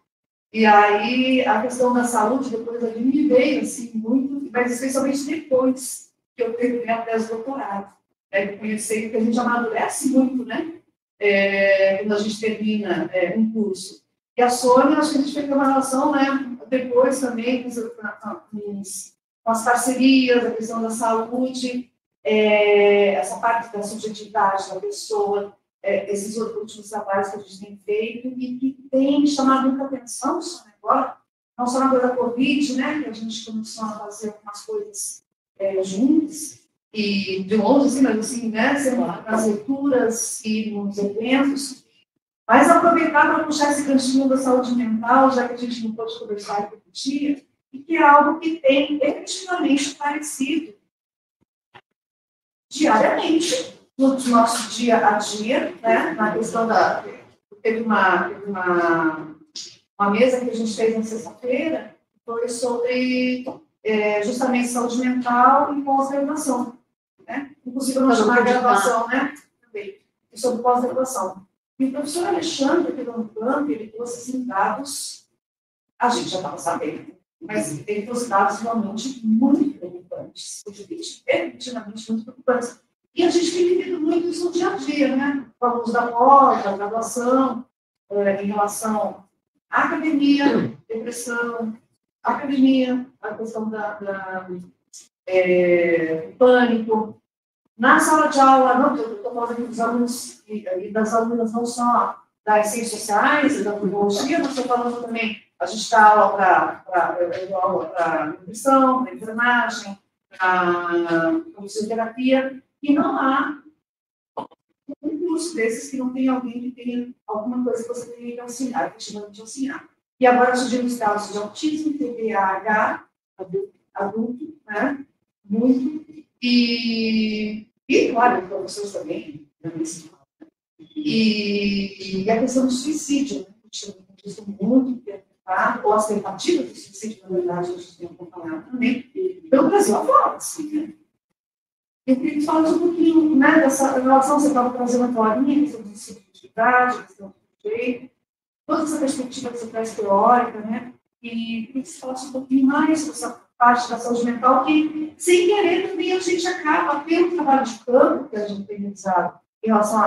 e aí a questão da saúde depois ali me veio assim, muito, mas especialmente depois que eu terminei a tese doutorado. É, eu conheci que a gente amadurece muito, né? É, quando a gente termina é, um curso. E a Sônia, acho que a gente fez uma relação, né? Depois também, com as parcerias, a questão da saúde, é, essa parte da subjetividade da pessoa, é, esses últimos trabalhos que a gente tem feito e que tem chamado muita atenção agora, não só na coisa da Covid, né, que a gente começou a fazer algumas coisas é, juntos, e de longe, assim, mas assim, né, ser nas leituras e nos eventos, mas aproveitar para puxar esse ganchinho da saúde mental, já que a gente não pode conversar e repetir, e que é algo que tem efetivamente aparecido diariamente no nosso dia a dia, né? na questão da. Teve uma, uma, uma mesa que a gente fez na sexta-feira, foi sobre é, justamente saúde mental e pós-graduação. Né? Inclusive, vou chamar a graduação, né? Também. E sobre pós-graduação. E o professor Alexandre, é Unicamp, ele trouxe assim, dados, a gente já estava sabendo, mas ele trouxe dados realmente muito preocupantes, definitivamente muito preocupantes. E a gente tem vivido muito isso no dia a dia, né? Falamos da pós, da graduação, eh, em relação à academia, depressão, academia, a questão da, da eh, pânico. Na sala de aula, não, estou falando dos alunos e, e das alunas, não só das ciências sociais, da biologia, mas estou falando também a gente dá aula para nutrição, para enfermagem, para fisioterapia, e não há um curso desses que não tem alguém que tenha alguma coisa que você tenha que auxiliar, efetivamente auxiliar. E agora surgiram os casos de autismo, TDAH, adulto, adulto né? Muito. E, e claro, professores também, né? e, e a questão do suicídio, né? Isso muito tá? ou as tentativas de suicídio, na verdade, a gente tem acompanhado também, pelo Brasil afora, assim, né? Eu queria que falasse um pouquinho, né, dessa relação, você estava trazendo a tua linha, questão de subjetividade, questão do jeito, toda essa perspectiva que você traz teórica, né, e queria que você falasse um pouquinho mais sobre essa parte da saúde mental, que, sem querer, também a gente acaba, pelo trabalho de campo que a gente tem realizado em relação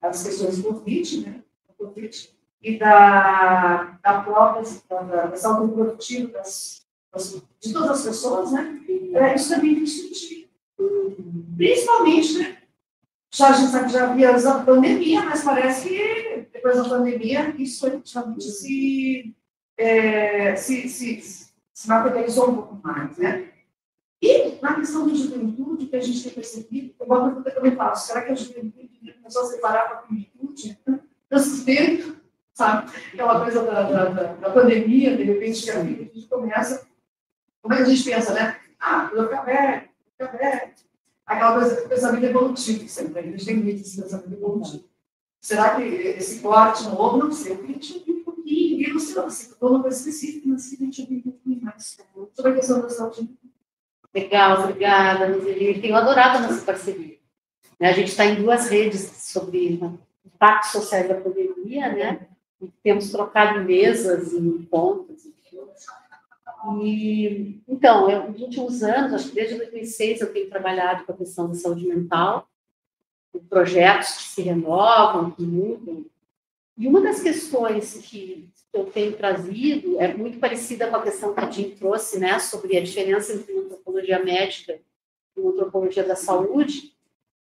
às questões do Covid, né, do Covid, e da, da própria, da, da saúde produtiva das, das, de todas as pessoas, né? É, isso também tem que discutir. Principalmente, né? Já, a gente sabe que já havia a pandemia, mas parece que depois da pandemia isso efetivamente se, é, se, se, se materializou um pouco mais, né? E na questão da juventude, que a gente tem percebido, eu boto também falo, será que a juventude começou a separar com a juventude? Desespero, sabe? Aquela coisa da, da, da, pandemia, de repente, que a a gente começa. Como é que a gente pensa, né? Ah, vou ficar velho, vou ficar. Aquela coisa do pensamento evolutivo, sempre. A gente tem muito esse pensamento evolutivo. Será que esse corte no ovo não sei? Eu queria te ouvir um pouquinho. E você, falou uma coisa específica, mas eu queria te ouvir um pouquinho mais sobre a questão da saúde. Legal, obrigada, Roseli. Tenho adorado a nossa parceria. A gente está em duas redes sobre impactos sociais da pandemia, né? temos trocado mesas e encontros. E, então, eu, nos últimos anos, acho que desde 2006, eu tenho trabalhado com a questão da saúde mental. com projetos que se renovam, que mudam. E uma das questões que eu tenho trazido é muito parecida com a questão que a Jim trouxe, né, sobre a diferença entre antropologia médica e antropologia da saúde,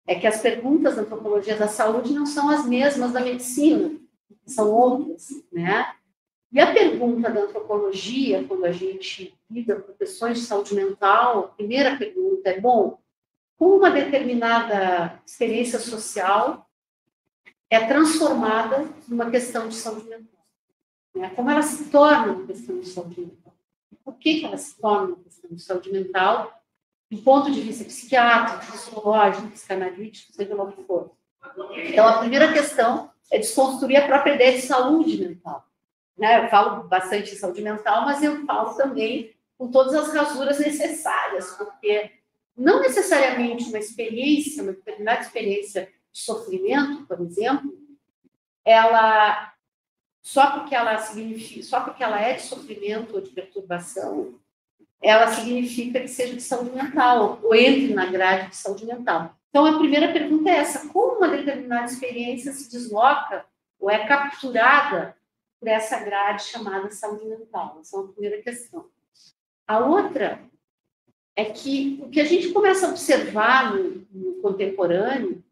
é que as perguntas da antropologia da saúde não são as mesmas da medicina, são outras, né? E a pergunta da antropologia, quando a gente lida com questões de saúde mental, a primeira pergunta é, bom, como uma determinada experiência social é transformada numa questão de saúde mental? Né? Como ela se torna uma questão de saúde mental? Por que, ela se torna uma questão de saúde mental do ponto de vista psiquiátrico, psicológico, psicanalítico, seja lá o que for? Então, a primeira questão é desconstruir a própria ideia de saúde mental. Né? Eu falo bastante em saúde mental, mas eu falo também com todas as rasuras necessárias, porque não necessariamente uma experiência, uma determinada experiência de sofrimento, por exemplo, ela só porque ela significa, só porque ela é de sofrimento ou de perturbação, ela significa que seja de saúde mental ou entre na grade de saúde mental. Então a primeira pergunta é essa: como uma determinada experiência se desloca ou é capturada por essa grade chamada saúde mental? Essa é uma primeira questão. A outra é que o que a gente começa a observar no, no contemporâneo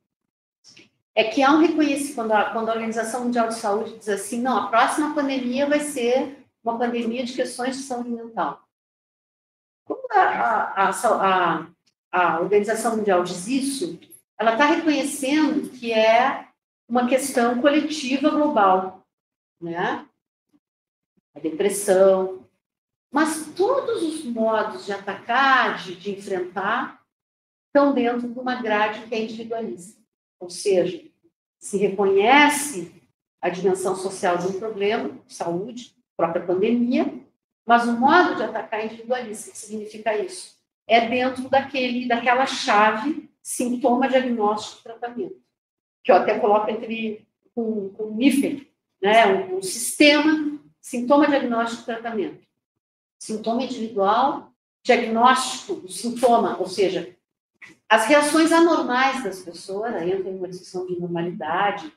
é que há um reconhecimento, quando a, quando a Organização Mundial de Saúde diz assim, não, a próxima pandemia vai ser uma pandemia de questões de saúde mental. A, a, a, a Organização Mundial diz isso, ela está reconhecendo que é uma questão coletiva global, né? A depressão, mas todos os modos de atacar, de, de enfrentar, estão dentro de uma grade que é individualista. Ou seja, se reconhece a dimensão social de um problema, saúde, própria pandemia, mas o modo de atacar individualista. O que significa isso? É dentro daquele, daquela chave sintoma, diagnóstico, tratamento, que eu até coloco entre com, um MIFER, né, um, um sistema, sintoma, diagnóstico, tratamento sintoma individual, diagnóstico sintoma, ou seja, as reações anormais das pessoas, aí entra uma discussão de normalidade,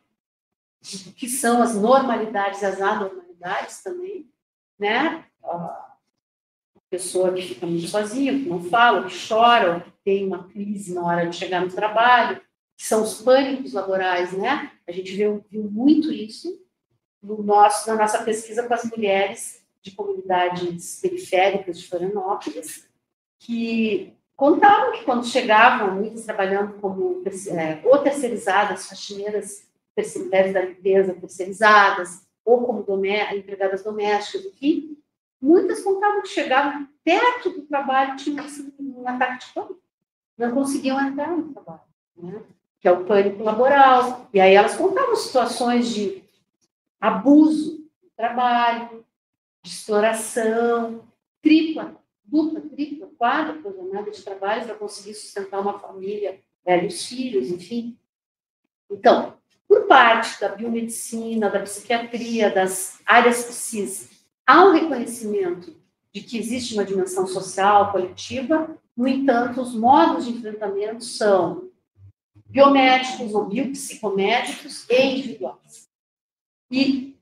que são as normalidades e as anormalidades também, né? A pessoa que fica muito sozinha, que não fala, que chora, que tem uma crise na hora de chegar no trabalho, que são os pânicos laborais, né? A gente viu, viu muito isso no nosso, na nossa pesquisa com as mulheres de comunidades periféricas de Florianópolis, que contavam que quando chegavam, muitas trabalhando como é, ou terceirizadas, faxineiras mulheres da limpeza terceirizadas, ou como domé empregadas domésticas, muitas contavam que chegavam perto do trabalho tinham um ataque de pânico, não conseguiam entrar no trabalho, né? que é o pânico laboral. E aí elas contavam situações de abuso no trabalho, de exploração, tripla, dupla, tripla, quádrupla jornada de trabalho para conseguir sustentar uma família, velhos filhos, enfim. Então, por parte da biomedicina, da psiquiatria, das áreas psis, há um reconhecimento de que existe uma dimensão social, coletiva, no entanto, os modos de enfrentamento são biomédicos ou biopsicomédicos e individuais. E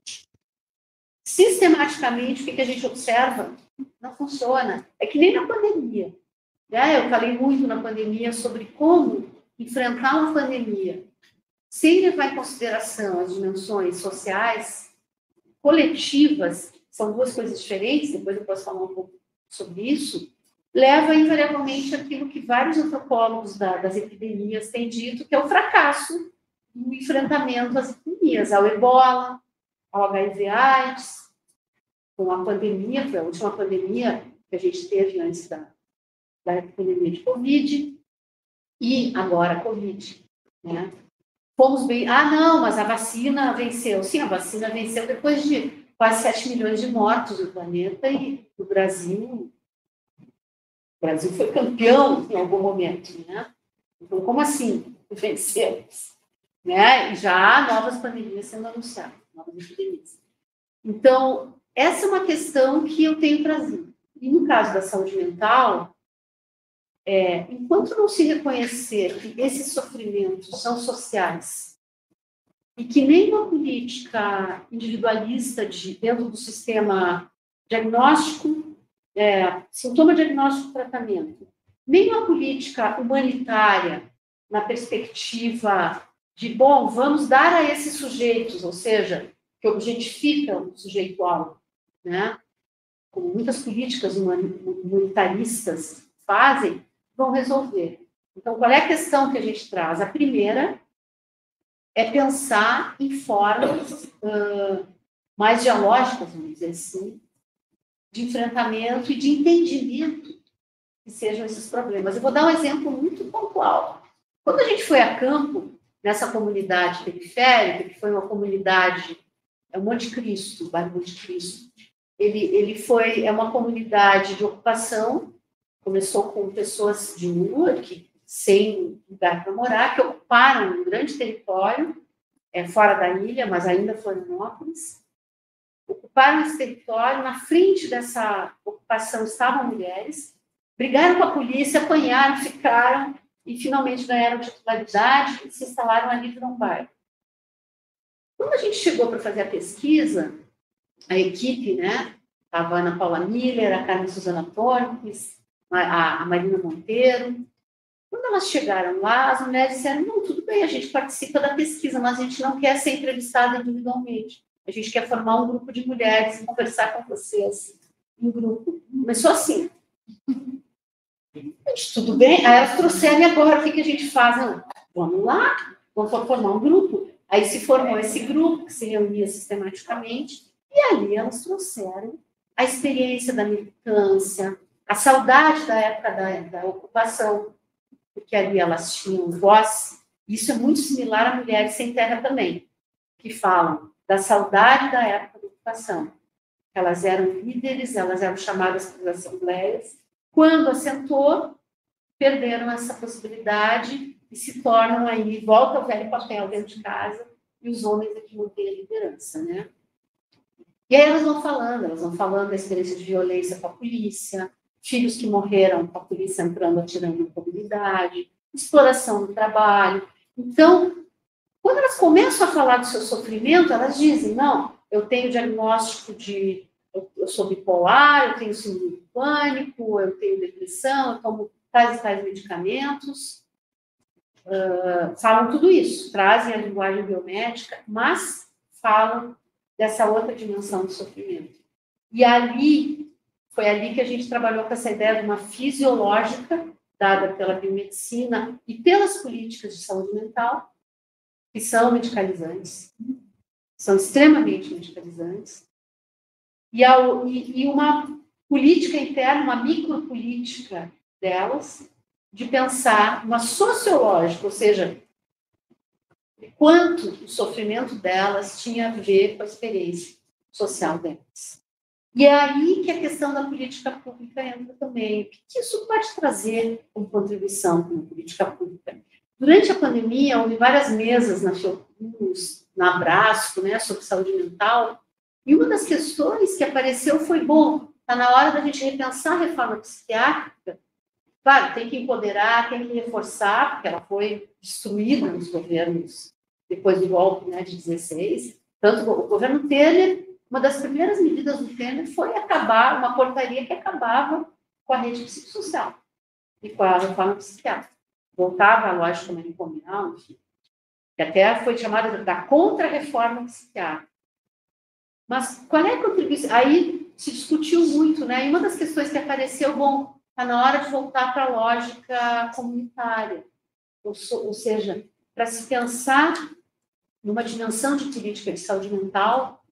sistematicamente, o que, a gente observa? Não funciona. É que nem na pandemia. Né? Eu falei muito na pandemia sobre como enfrentar uma pandemia sem levar em consideração as dimensões sociais, coletivas, são duas coisas diferentes, depois eu posso falar um pouco sobre isso, leva invariavelmente aquilo que vários antropólogos da, das epidemias têm dito, que é o fracasso no enfrentamento às epidemias, ao ebola, ao HIV/AIDS, com a pandemia, foi a última pandemia que a gente teve antes da, da pandemia de Covid, e agora a Covid. Né? Fomos bem. Ah, não, mas a vacina venceu. Sim, a vacina venceu depois de quase 7 milhões de mortos no planeta e no Brasil. O Brasil foi campeão em algum momento, né? Então, como assim vencemos? Né? E já há novas pandemias sendo anunciadas, novas epidemias. Então, essa é uma questão que eu tenho trazido. E no caso da saúde mental, é, enquanto não se reconhecer que esses sofrimentos são sociais e que nem uma política individualista de, dentro do sistema diagnóstico, é, sintoma diagnóstico tratamento, nem uma política humanitária na perspectiva de, bom, vamos dar a esses sujeitos, ou seja, que objetificam o sujeito alvo, né? como muitas políticas humanitaristas fazem, vão resolver. Então, qual é a questão que a gente traz? A primeira é pensar em formas uh, mais dialógicas, vamos dizer assim, de enfrentamento e de entendimento que sejam esses problemas. Eu vou dar um exemplo muito pontual. Quando a gente foi a campo, nessa comunidade periférica, que foi uma comunidade, é o Monte Cristo, o bairro Monte Cristo, ele, ele foi, é uma comunidade de ocupação, começou com pessoas de rua, que, sem lugar para morar, que ocuparam um grande território, é, fora da ilha, mas ainda Florianópolis, ocuparam esse território, na frente dessa ocupação estavam mulheres, brigaram com a polícia, apanharam, ficaram, e finalmente ganharam titularidade e se instalaram ali no bairro. Quando a gente chegou para fazer a pesquisa, a equipe, né? A Ana Paula Miller, a Carmen Suzana Torres, a, a Marina Monteiro. Quando elas chegaram lá, as mulheres disseram: não, tudo bem, a gente participa da pesquisa, mas a gente não quer ser entrevistada individualmente. A gente quer formar um grupo de mulheres conversar com vocês em grupo. Começou assim. Gente, tudo bem? Aí elas trouxeram agora, o que, que a gente faz? Não, vamos lá, vamos formar um grupo. Aí se formou esse grupo, que se reunia sistematicamente, e ali elas trouxeram a experiência da militância, a saudade da época da, da ocupação, porque ali elas tinham voz. Isso é muito similar a Mulheres Sem Terra também, que falam da saudade da época da ocupação. Elas eram líderes, elas eram chamadas para as assembleias. Quando assentou, perderam essa possibilidade e se tornam aí, volta ao velho papel dentro de casa, e os homens é que mantêm a liderança, né? E aí elas vão falando, elas vão falando da experiência de violência com a polícia, filhos que morreram com a polícia entrando, atirando na comunidade, exploração do trabalho. Então, quando elas começam a falar do seu sofrimento, elas dizem, não, eu tenho diagnóstico de, eu, eu sou bipolar, eu tenho síndrome de pânico, eu tenho depressão, eu tomo tais e tais medicamentos. Uh, falam tudo isso, trazem a linguagem biomédica, mas falam dessa outra dimensão do sofrimento. E ali, foi ali que a gente trabalhou com essa ideia de uma fisiológica dada pela biomedicina e pelas políticas de saúde mental, que são medicalizantes, são extremamente medicalizantes, e, ao, e, e uma política interna, uma micropolítica delas, de pensar uma sociológica, ou seja, quanto o sofrimento delas tinha a ver com a experiência social delas. E é aí que a questão da política pública entra também. O que isso pode trazer como contribuição para a política pública? Durante a pandemia, houve várias mesas na Fiocruz, na Abrasco, né, sobre saúde mental, e uma das questões que apareceu foi, bom, está na hora da gente repensar a reforma psiquiátrica. Claro, tem que empoderar, tem que reforçar, porque ela foi destruída nos governos depois do golpe né, de 16. Tanto o governo Temer, uma das primeiras medidas do Temer foi acabar, uma portaria que acabava com a rede psicossocial e com a reforma psiquiátrica. Voltava à lógica manicomial, enfim, que até foi chamada da contra-reforma psiquiátrica. Mas qual é a contribuição? Aí se discutiu muito, né? E uma das questões que apareceu, bom, está na hora de voltar para a lógica comunitária, ou, ou seja, para se pensar numa dimensão de política de saúde mental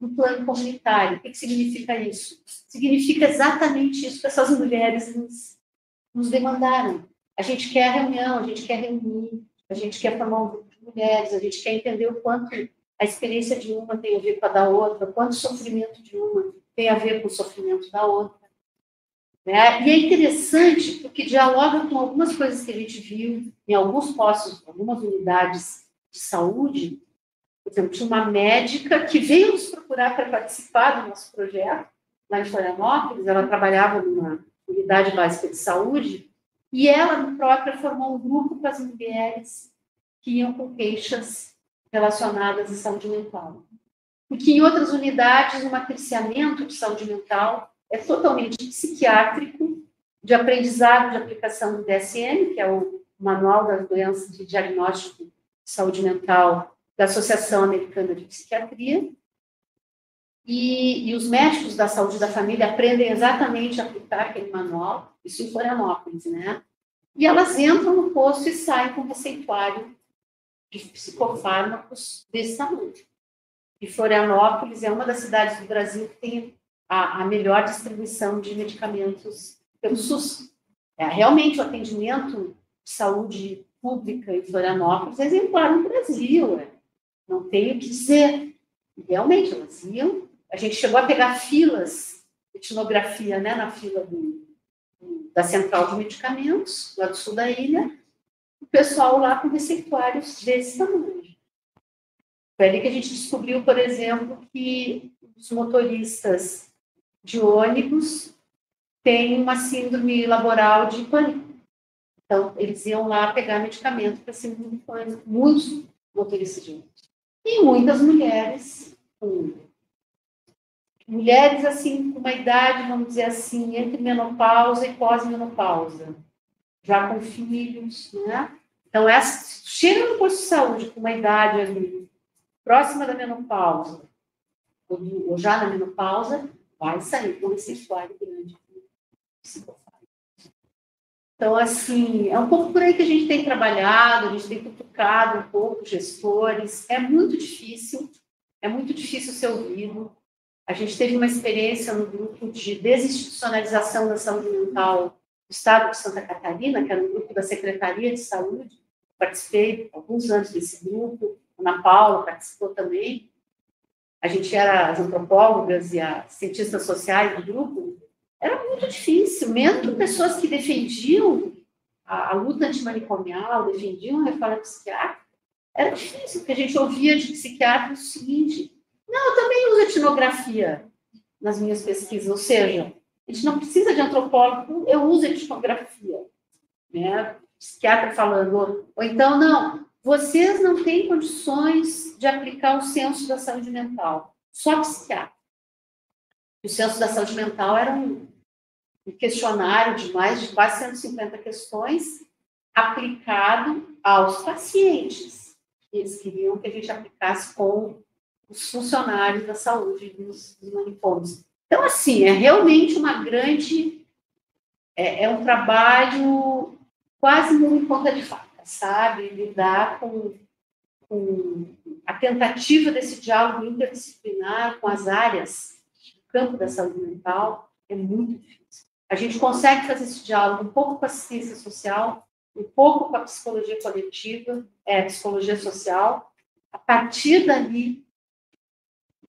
no plano comunitário. O que, que significa isso? Significa exatamente isso que essas mulheres nos, nos demandaram. A gente quer reunião, a gente quer reunir, a gente quer formar um grupo de mulheres, a gente quer entender o quanto a experiência de uma tem a ver com a da outra, quanto o sofrimento de uma tem a ver com o sofrimento da outra. Né? E é interessante porque dialoga com algumas coisas que a gente viu em alguns postos, algumas unidades de saúde, por exemplo, tinha uma médica que veio nos procurar para participar do nosso projeto, lá em Florianópolis, ela trabalhava numa unidade básica de saúde, E ela própria formou um grupo para as mulheres que iam com queixas relacionadas à saúde mental. Porque em outras unidades, o matriciamento de saúde mental é totalmente psiquiátrico, de aprendizado de aplicação do DSM, que é o Manual das Doenças de Diagnóstico Saúde Mental da Associação Americana de Psiquiatria, e, e, os médicos da saúde da família aprendem exatamente a aplicar aquele manual, isso em Florianópolis, né? E elas entram no posto e saem com receituário de psicofármacos desse tamanho. E Florianópolis é uma das cidades do Brasil que tem a, a melhor distribuição de medicamentos pelo SUS. É, realmente, o atendimento de saúde pública em Florianópolis exemplar no Brasil. É. Não tenho o que dizer. Realmente, elas iam. A gente chegou a pegar filas, etnografia, né, na fila do, da central de medicamentos, lá do sul da ilha, o pessoal lá com receituários desse tamanho. Foi ali que a gente descobriu, por exemplo, que os motoristas de ônibus têm uma síndrome laboral de pânico. Então, eles iam lá pegar medicamento para de pânico. Muitos motoristas de ônibus. E muitas mulheres mulheres assim com uma idade, vamos dizer assim, entre menopausa e pós-menopausa, já com filhos, né? Então, essa, chega no posto de saúde com uma idade ali, próxima da menopausa, ou, já na menopausa, vai sair com esse receituário grande. Então, assim, é um pouco por aí que a gente tem trabalhado, a gente tem cutucado um pouco gestores. É muito difícil, é muito difícil ser ouvido. A gente teve uma experiência no grupo de desinstitucionalização da saúde mental do Estado de Santa Catarina, que era um grupo da Secretaria de Saúde. Participei alguns anos desse grupo, a Ana Paula participou também. A gente era as antropólogas e as cientistas sociais do grupo. Era muito difícil, mesmo pessoas que defendiam a, a luta antimanicomial, defendiam a reforma psiquiátrica, era difícil, porque a gente ouvia de psiquiatras o seguinte: não, eu também uso etnografia nas minhas pesquisas, ou seja, a gente não precisa de antropólogo, eu uso etnografia. Né? Psiquiatra falando, ou então, não, vocês não têm condições de aplicar o censo da saúde mental, só psiquiatra. O censo da saúde mental era um, um questionário de mais de quase 150 questões aplicado aos pacientes. Eles queriam que a gente aplicasse com os funcionários da saúde dos, dos manicômios. Então, assim, é realmente uma grande. É, é um trabalho quase muito ponta de faca, sabe? Lidar com, com a tentativa desse diálogo interdisciplinar com as áreas do campo da saúde mental é muito difícil. A gente consegue fazer esse diálogo um pouco com a assistência social, um pouco com a psicologia coletiva, é, psicologia social. A partir dali,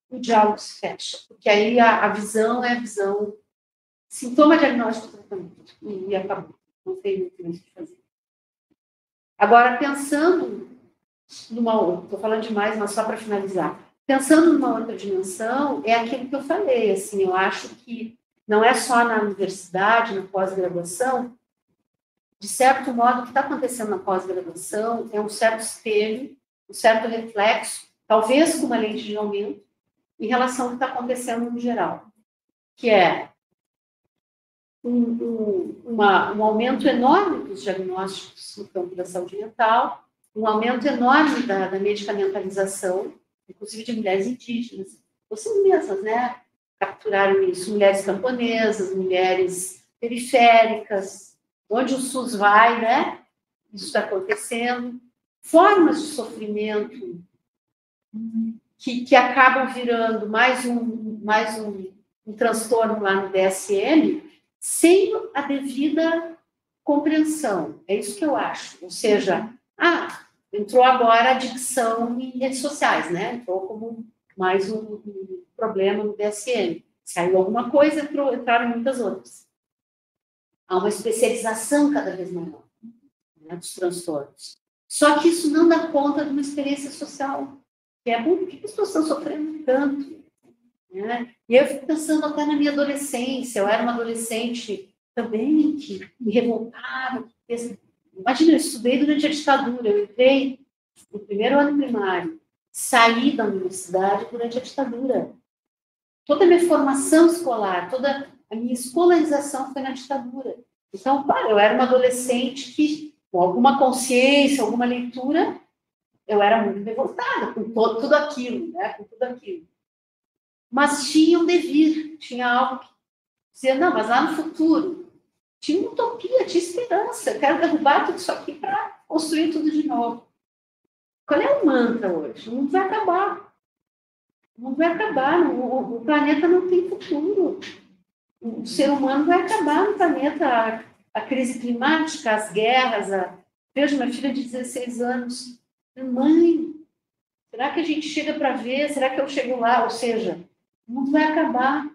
o diálogo se fecha, porque aí a, a visão é a visão sintoma diagnóstico tratamento e, e acabou, não tem muito mais o que fazer. Agora, pensando numa outra, estou falando demais, mas só para finalizar, pensando numa outra dimensão, é aquilo que eu falei, assim, eu acho que não é só na universidade, na pós-graduação, de certo modo, o que está acontecendo na pós-graduação é um certo espelho, um certo reflexo, talvez com uma lente de aumento, em relação ao que está acontecendo no geral, que é um, um, uma, um aumento enorme dos diagnósticos no campo da saúde mental, um aumento enorme da, da medicamentalização, inclusive de mulheres indígenas, vocês mesmas, né? Capturaram isso, mulheres camponesas, mulheres periféricas, onde o SUS vai, né? Isso está acontecendo. Formas de sofrimento que, que acabam virando mais um, mais um, um transtorno lá no DSM, sem a devida compreensão. É isso que eu acho. Ou seja, ah, entrou agora a adicção em redes sociais, né? Entrou como mais um, um problema no DSM. Saiu alguma coisa, entraram muitas outras. Há uma especialização cada vez maior né, dos transtornos. Só que isso não dá conta de uma experiência social que é por que as pessoas estão sofrendo tanto? Né? E eu fico pensando até na minha adolescência, eu era uma adolescente também que me revoltava. Imagina, eu estudei durante a ditadura, eu entrei no primeiro ano primário, saí da universidade durante a ditadura. Toda a minha formação escolar, toda a minha escolarização foi na ditadura. Então, claro, eu era uma adolescente que, com alguma consciência, alguma leitura, eu era muito revoltada com todo, tudo aquilo, né? com tudo aquilo. Mas tinha um devir, tinha algo que dizia, não, mas lá no futuro, tinha uma utopia, tinha esperança, eu quero derrubar tudo isso aqui para construir tudo de novo. Qual é o mantra hoje? O mundo vai acabar. O mundo vai acabar, o, planeta não tem futuro. O ser humano vai acabar no planeta. A, a crise climática, as guerras. A... Vejo minha filha de 16 anos. Mãe, será que a gente chega para ver? Será que eu chego lá? Ou seja, o mundo vai acabar.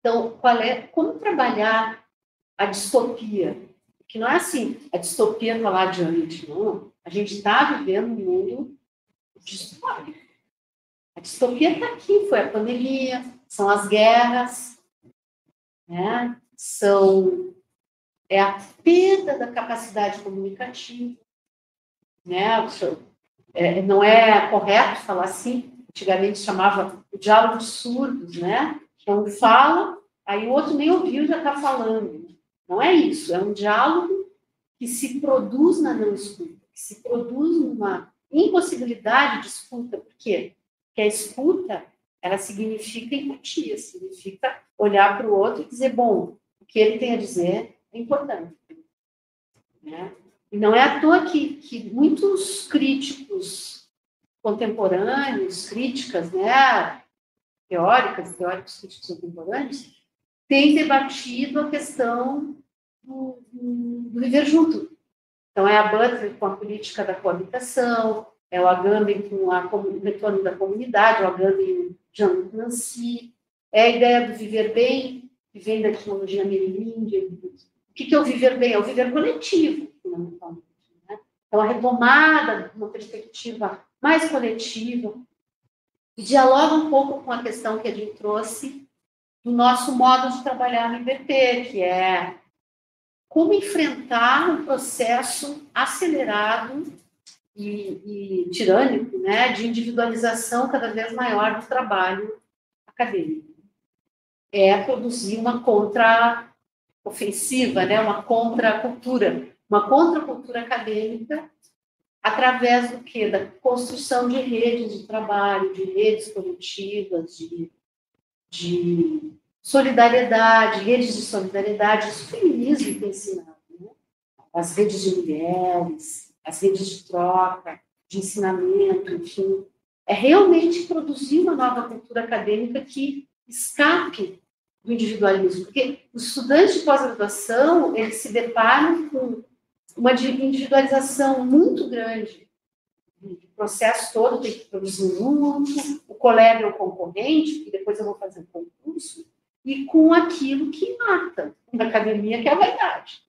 Então, qual é, como trabalhar a distopia? Que não é assim, a distopia está lá adiante, não. A gente está vivendo um mundo distópico. A distopia está aqui, foi a pandemia, são as guerras, né? são é a perda da capacidade comunicativa, né? É, não é correto falar assim. Antigamente chamava o diálogo de surdos, né? Então fala, aí o outro nem ouviu já está falando. Não é isso. É um diálogo que se produz na não escuta, que se produz numa impossibilidade de escuta. Por Porque a escuta ela significa empatia, significa olhar para o outro e dizer, bom, o que ele tem a dizer é importante. Né? E não é à toa que, que muitos críticos contemporâneos, críticas né, teóricas, teóricos críticos contemporâneos, têm debatido a questão do, do, viver junto. Então, é a Butler com a política da coabitação, é o Agamben com a, retorno da comunidade, o Agamben Jean Nancy, é a ideia do viver bem, que vem da etimologia ameríndia. O que é o viver bem? É o viver coletivo, fundamentalmente. Né? Então, a retomada de uma perspectiva mais coletiva, e dialoga um pouco com a questão que a gente trouxe do nosso modo de trabalhar no IBP, que é como enfrentar um processo acelerado e, e tirânico, né, de individualização cada vez maior do trabalho acadêmico. É produzir uma contra-ofensiva, né, uma contra-cultura, uma contra-cultura acadêmica através do que? Da construção de redes de trabalho, de redes coletivas, de, de solidariedade, redes de solidariedade, isso feminismo tem ensinado, né? as redes de mulheres, as redes de troca, de ensinamento, enfim, é realmente produzir uma nova cultura acadêmica que escape do individualismo, porque os estudantes de pós-graduação, eles se deparam com uma individualização muito grande. O processo todo tem que produzir grupo, o colega é o concorrente, que depois eu vou fazer um concurso, e com aquilo que mata na academia, que é a vaidade.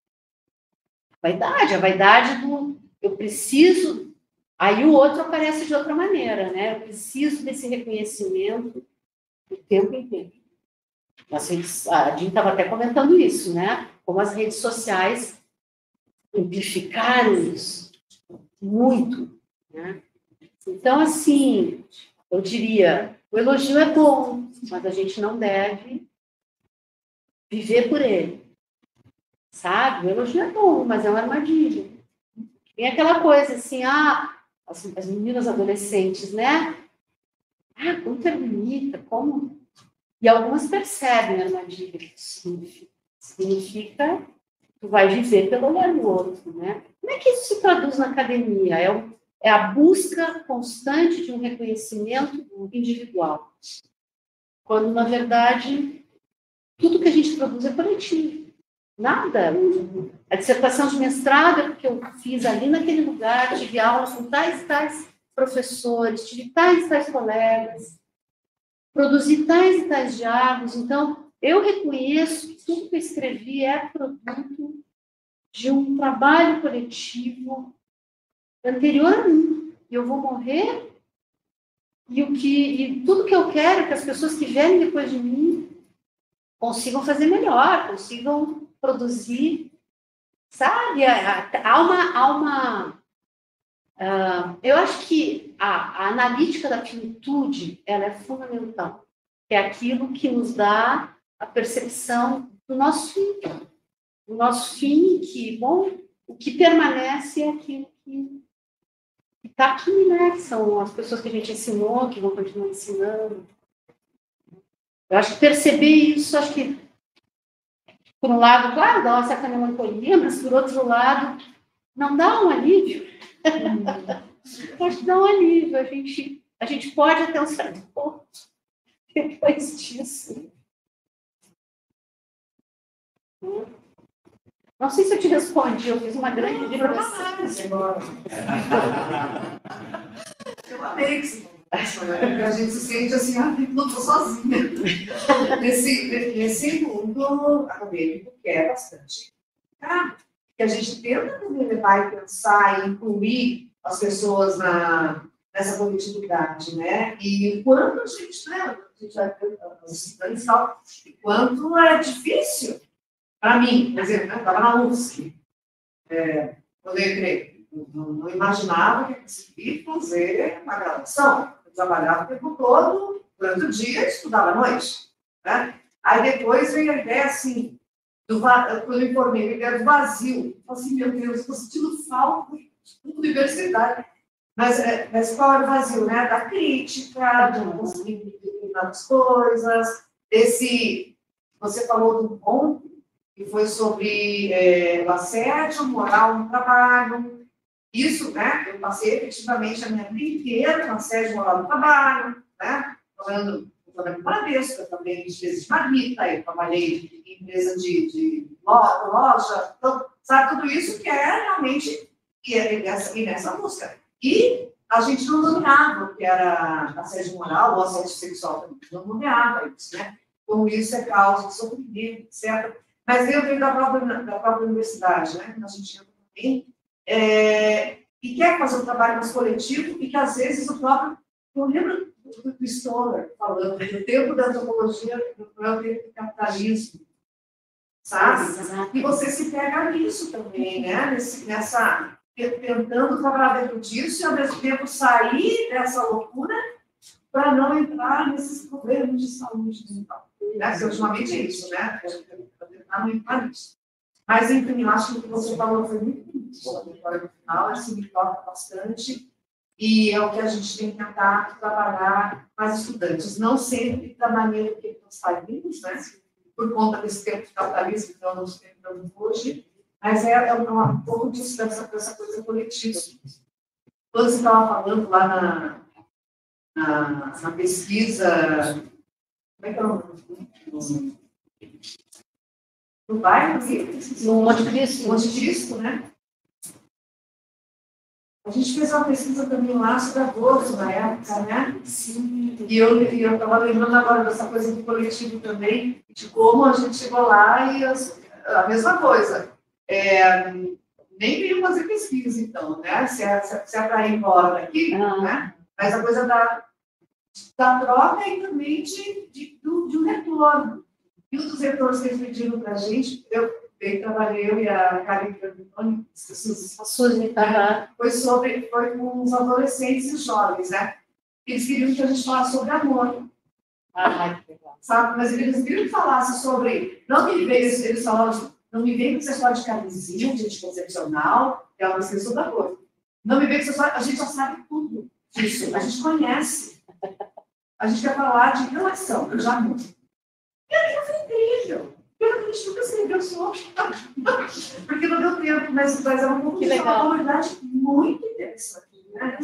A vaidade, a vaidade do, eu preciso. Aí o outro aparece de outra maneira, né? Eu preciso desse reconhecimento o tempo inteiro. Redes, a Jean estava até comentando isso, né? Como as redes sociais amplificaram isso muito, né? Então, assim, eu diria, o elogio é bom, mas a gente não deve viver por ele, sabe? O elogio é bom, mas é uma armadilha. Tem aquela coisa assim, ah, as, as meninas adolescentes, né? Ah, como é bonita, como. E algumas percebem a armadilha que significa. Significa tu vai viver pelo olhar do outro, né? Como é que isso se traduz na academia? É, o, é a busca constante de um reconhecimento individual. Quando, na verdade, tudo que a gente produz é coletivo. Nada. A dissertação de mestrado que eu fiz ali naquele lugar, tive aulas com tais e tais professores, tive tais e tais colegas, produzi tais e tais diálogos. Então, eu reconheço que tudo que eu escrevi é produto de um trabalho coletivo anterior a mim. Eu vou morrer e o que e tudo que eu quero é que as pessoas que vierem depois de mim consigam fazer melhor, consigam produzir, sabe? Há uma, há uma Uh, eu acho que a, a, analítica da finitude ela é fundamental. É aquilo que nos dá a percepção do nosso fim. O nosso fim, que, bom, o que permanece é aquilo que está aqui, né? São as pessoas que a gente ensinou, que vão continuar ensinando. Eu acho que perceber isso, acho que, por um lado, claro, dá uma certa melancolia, mas, por outro lado, não dá um alívio. Hum. que dá um alívio. A gente, a gente pode até um certo ponto depois disso. Não sei se eu te respondi, eu fiz uma grande digressão. Eu amei que a gente se sente assim, ah, não estou sozinha. Nesse, nesse mundo acadêmico é bastante ah, que a gente tenta levar e pensar e incluir as pessoas na, nessa coletividade, né? E quanto a gente, né? A gente vai os estudantes quanto é difícil para mim, por exemplo, né? estava na UFSC, é, quando eu entrei, não, não imaginava que eu fazer uma graduação. Eu trabalhava o tempo todo, durante o dia, estudava à noite. Né? Aí depois veio a ideia assim, do, quando eu informei, a ideia do vazio. Eu falei assim, meu Deus, estou sentindo falta de universidade. Mas, é, mas qual era o vazio? Né? Da crítica, não conseguir determinadas coisas, desse. Você falou do ponto que foi sobre é, o assédio moral no trabalho. Isso, né? Eu passei efetivamente a minha vida inteira com assédio moral no trabalho, né? Falando trabalhei Bradesco, eu também fiz de marmita, eu trabalhei em empresa de, de loja, então, sabe, tudo isso que é realmente e, nessa, e nessa música. E a gente não dominava o que era assédio moral ou assédio sexual, não dominava isso, né? Como isso é causa de sofrimento, etc. Mas dentro da própria, da própria universidade, né? A gente entra também, é, e quer fazer um trabalho mais coletivo e que às vezes o próprio. Eu lembro do Stoller falando do tempo da antropologia, do tempo do capitalismo, sabe? E você se pega nisso também, né? Nesse, nessa, tentando trabalhar dentro disso e ao mesmo tempo sair dessa loucura para não entrar nesses problemas de saúde mental. Né? Que ultimamente é isso, né? Para tentar não entrar nisso. Mas, enfim, eu acho que o que você falou foi muito bom. No final, assim, me toca bastante e é o que a gente tem tentado trabalhar com as estudantes, não sempre da maneira que nós fazemos, né? por conta desse tempo de capitalismo que nós temos hoje, mas é, é um pouco disso, dessa, dessa coisa coletiva. Quando você estava falando lá na, na, na, pesquisa, como é que é o nome? No bairro? No Monte Cristo. Monte Cristo, né? A gente fez uma pesquisa também lá sobre aborto na época, né? Sim. E eu estava lembrando agora dessa coisa do coletivo também, de como a gente chegou lá e as, a mesma coisa. É, nem veio fazer pesquisa, então, né? Se é, se é para ir embora daqui, ah. né? Mas a coisa da, da troca e também de, de, do, de um retorno. E um dos retornos que eles pediram para a gente, eu bem trabalhei eu e a Karen a Suzy, foi sobre, foi com os adolescentes e jovens, né? Eles queriam que a gente falasse sobre amor. Ah, que legal. Sabe? Mas eles queriam que falasse sobre, não me veio, eles falaram, não me veio que você fala de camisinha, de anticoncepcional, que é uma pesquisa sobre amor. Não me veio que você fala, a gente já sabe tudo disso, a gente conhece. A gente quer falar de relação, de amor. E aquilo foi incrível. Eu nunca sei que eu sou. Porque não deu tempo, mas, mas é uma, que legal. uma comunidade muito interessante. Né?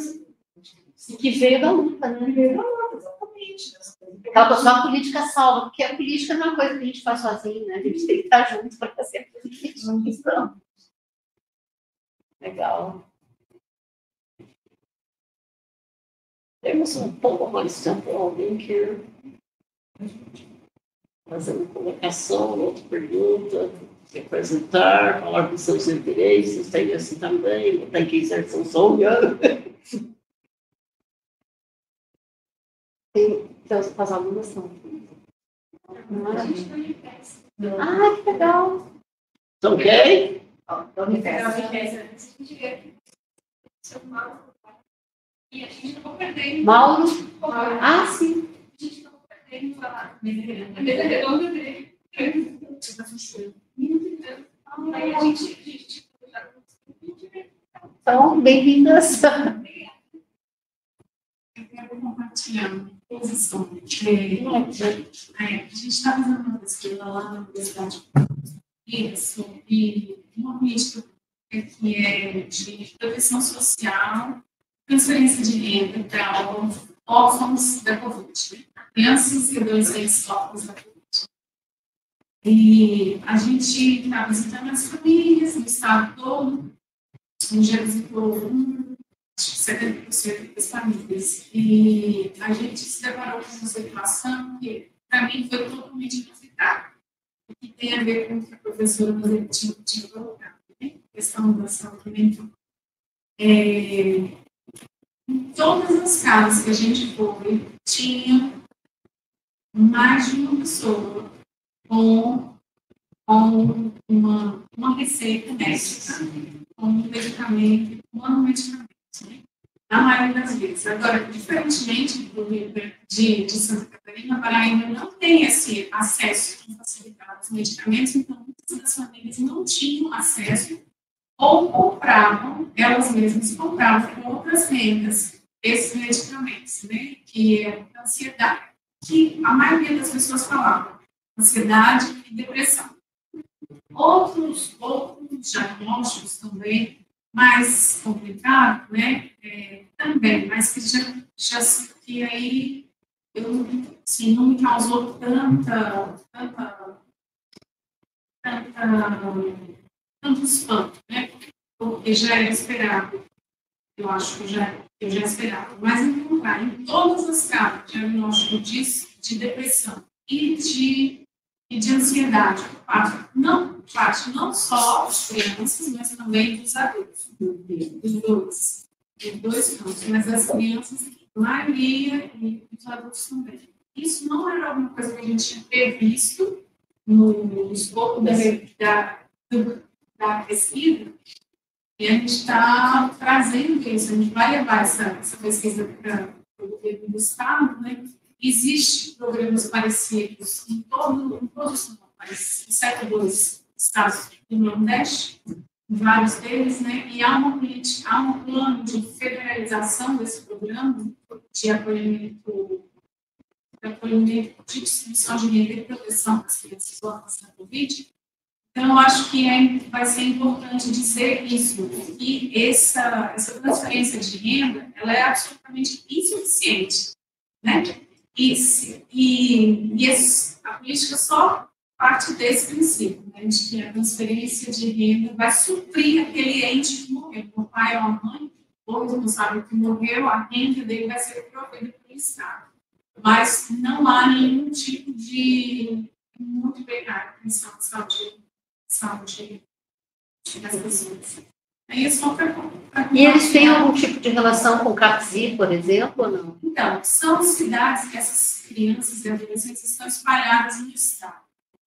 E que veio da luta, né? Veio da luta, exatamente. Aquela pessoa, a política salva, porque a política não é uma coisa que a gente faz sozinho, né? A gente tem que estar junto para fazer a política. Legal. Temos um pouco mais tempo, alguém quer fazer uma colocação, outra pergunta, se apresentar, falar dos seus interesses, tem assim também, não tem que um sonho. Tem, então, as alunas são. Ah, que legal. São quem? Da Unifesp. E. Mauro? Ah, Ah, sim. Mesa redonda Então, bem-vindas. Eu quero compartilhar posição. A gente está fazendo uma pesquisa lá na Universidade de sobre uma política que é de proteção social, transferência de renda para órfãos da Covid, crianças e adolescentes órfãos da. E a gente está visitando as famílias no estado todo, a gente já visitou um acho que 70% das famílias. E a gente se deparou com uma situação que, para mim, foi totalmente inusitada, e que tem a ver com o que a professora Maria tinha, tinha colocado, né? a questão da saúde mental. É, em todas as casas que a gente foi, tinha mais de uma pessoa com, com uma, uma receita médica, com um medicamento, um medicamento na maioria das vezes. Agora, diferentemente do de, de Santa Catarina, Paraíba não tem esse acesso facilitado aos medicamentos, então muitas das famílias não tinham acesso ou compravam, elas mesmas compravam com outras rendas esses medicamentos, né? Que é ansiedade, que a maioria das pessoas falavam, ansiedade e depressão. Outros, outros diagnósticos também mais complicado, né? É, também, mas que já, já que aí eu, assim, não me causou tanta, tanta, tanta, tanto espanto, né? Porque já era esperado. Eu acho que já, eu já esperava. Mas encontrar em todas as caras de diagnóstico de, de depressão e de, e de ansiedade, não, parte não só das crianças, mas também dos adultos dos dois, dos dois campos, mas as crianças, a maioria, e os adultos também. Isso não era alguma coisa que a gente tinha previsto no escopo da, da, da pesquisa, e a gente está trazendo isso, a gente vai levar essa, essa pesquisa para o governo do Estado, né? Existem programas parecidos em, todo, em todos os exceto dois estados do Nordeste, vários deles, né? E há uma há um plano de federalização desse programa de acolhimento, de acolhimento de distribuição de renda e proteção das crianças órfãs da Covid. Então, acho que é, vai ser importante dizer isso, que essa, essa transferência de renda, ela é absolutamente insuficiente, né? E, e, e a política só parte desse princípio, né, de que a transferência de renda vai suprir aquele ente que morreu, o pai ou a mãe, ou o responsável que morreu, a renda dele vai ser provida pelo Estado. Mas não há nenhum tipo de muito precário atenção de saúde, saúde das pessoas. Aí é só para. E eles têm algum tipo de relação com o CAPSI, por exemplo, ou não? Então, são cidades que essas crianças e adolescentes estão espalhadas no estado.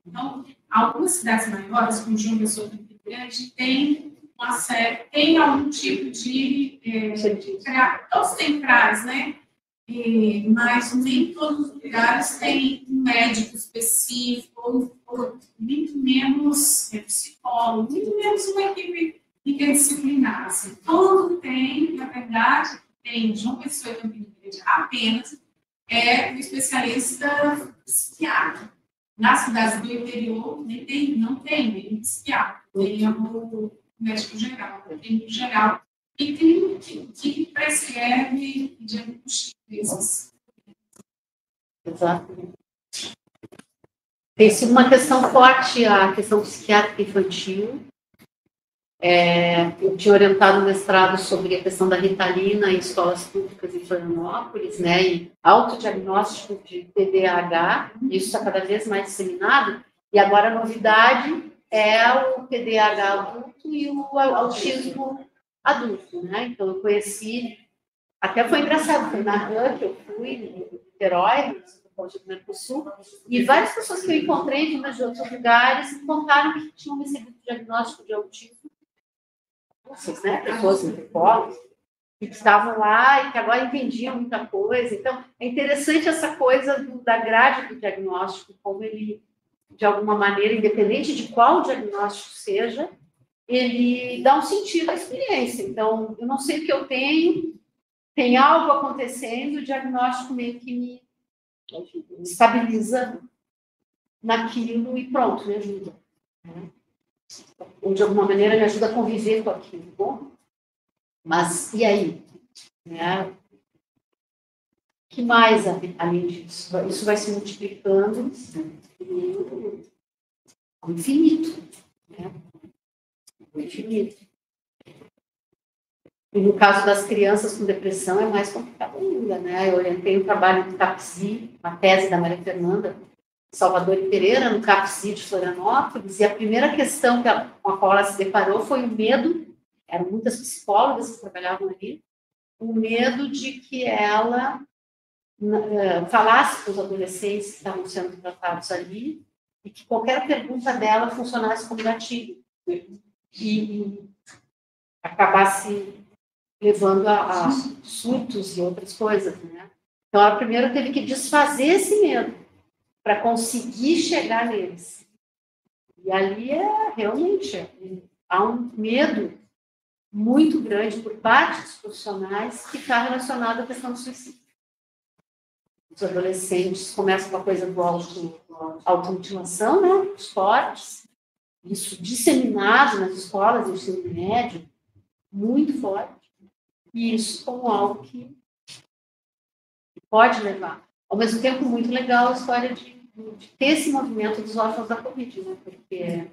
Então, algumas cidades maiores, como João Pessoa do Rio Grande, tem uma série, tem algum tipo de. É, todos têm CRAS, né? E, mas nem todos os lugares têm um médico específico, ou, muito menos é, psicólogo, muito menos uma equipe interdisciplinar. Assim. Todo tem, na verdade, tem João Pessoa do Rio Grande apenas é um especialista psiquiatra. Nas cidades do interior, nem tem, não tem nem psiquiatra, tem o médico geral, tem o geral, e que, que prescreve e diagnostica esses. Exatamente. Tem sido uma questão forte a questão psiquiátrica infantil. É, eu tinha orientado o mestrado sobre a questão da ritalina em escolas públicas em Florianópolis, né, e autodiagnóstico de TDAH, isso está cada vez mais disseminado, e agora a novidade é o TDAH adulto e o autismo adulto, né, então eu conheci, até foi engraçado, foi na rua que eu fui, no Niterói, do Mercosul, e várias pessoas que eu encontrei vindas de outros lugares contaram que tinham recebido diagnóstico de autismo, Vocês, né, pessoas antropólogos, que estavam lá e que agora entendiam muita coisa. Então, é interessante essa coisa do, da grade do diagnóstico, como ele, de alguma maneira, independente de qual diagnóstico seja, ele dá um sentido à experiência. Então, eu não sei o que eu tenho, tem algo acontecendo, o diagnóstico meio que me estabiliza naquilo e pronto, me ajuda. Né? Ou de alguma maneira me ajuda a conviver com aquilo. Bom, mas e aí? Né? que mais além disso? Isso vai se multiplicando ao infinito. Né? Ao infinito. E no caso das crianças com depressão é mais complicado ainda, né? Eu orientei um trabalho do CAPSI, uma tese da Maria Fernanda Salvador e Pereira, no CAPSI de Florianópolis, e a primeira questão que ela, com a qual ela se deparou foi o medo, eram muitas psicólogas que trabalhavam ali, o medo de que ela uh, falasse para os adolescentes que estavam sendo tratados ali e que qualquer pergunta dela funcionasse como gatilho e acabasse levando a, a surtos e outras coisas, né? Então, ela primeiro teve que desfazer esse medo para conseguir chegar neles. E ali é realmente há um medo muito grande por parte dos profissionais que está relacionado à questão do suicídio. Os adolescentes começam com a coisa do auto, automutilação, né? Os fortes, isso disseminado nas escolas de ensino médio, muito forte. E isso como algo que pode levar. Ao mesmo tempo, muito legal a história de, de ter esse movimento dos órfãos da Covid, né? Porque é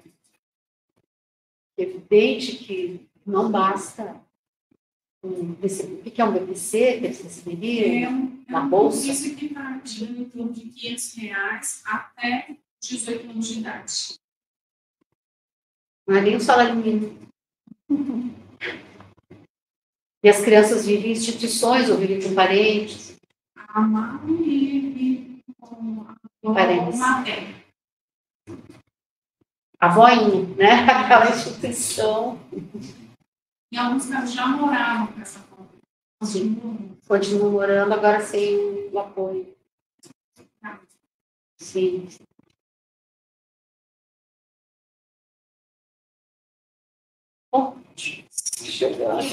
evidente que não basta um, o que é um BPC, que receberiam é um, na bolsa? Isso que está em torno de 500 reais até 18 anos de idade. Não é nem o salário mínimo. E as crianças vivem em instituições ou vivem com parentes? A mãe vive com a Parentes. A voinha, né? Aquela instituição. Em alguns casos já moravam com essa família. Sim. Continuam morando agora sem o apoio. Sim. Bom, Chegamos,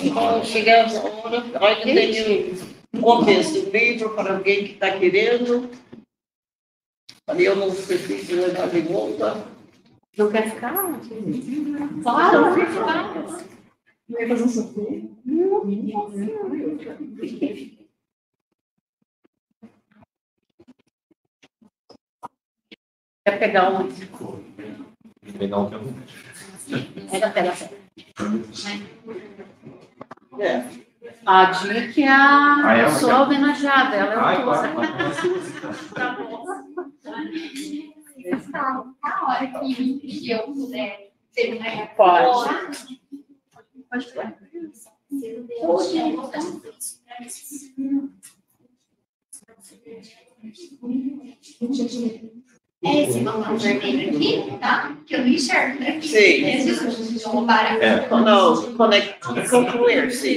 chegamos a hora. Olha, tem um começo, um livro para alguém que está querendo. Falei, eu não preciso levar de volta. não quer ficar? Claro, Claro, ficar. Não ia fazer um sorteio? Quer pegar uma? Pegar um tempo. Pega, pega, pega. É. A Dick é a Ah, é? pessoa homenageada, ela é Ai, vai, vai. Na hora que, que eu puder terminar Pode. Pode falar. É esse balão vermelho aqui, tá? Que eu não enxergo, né? Sim. Vou parar. É. Não, quando é concluir, sim.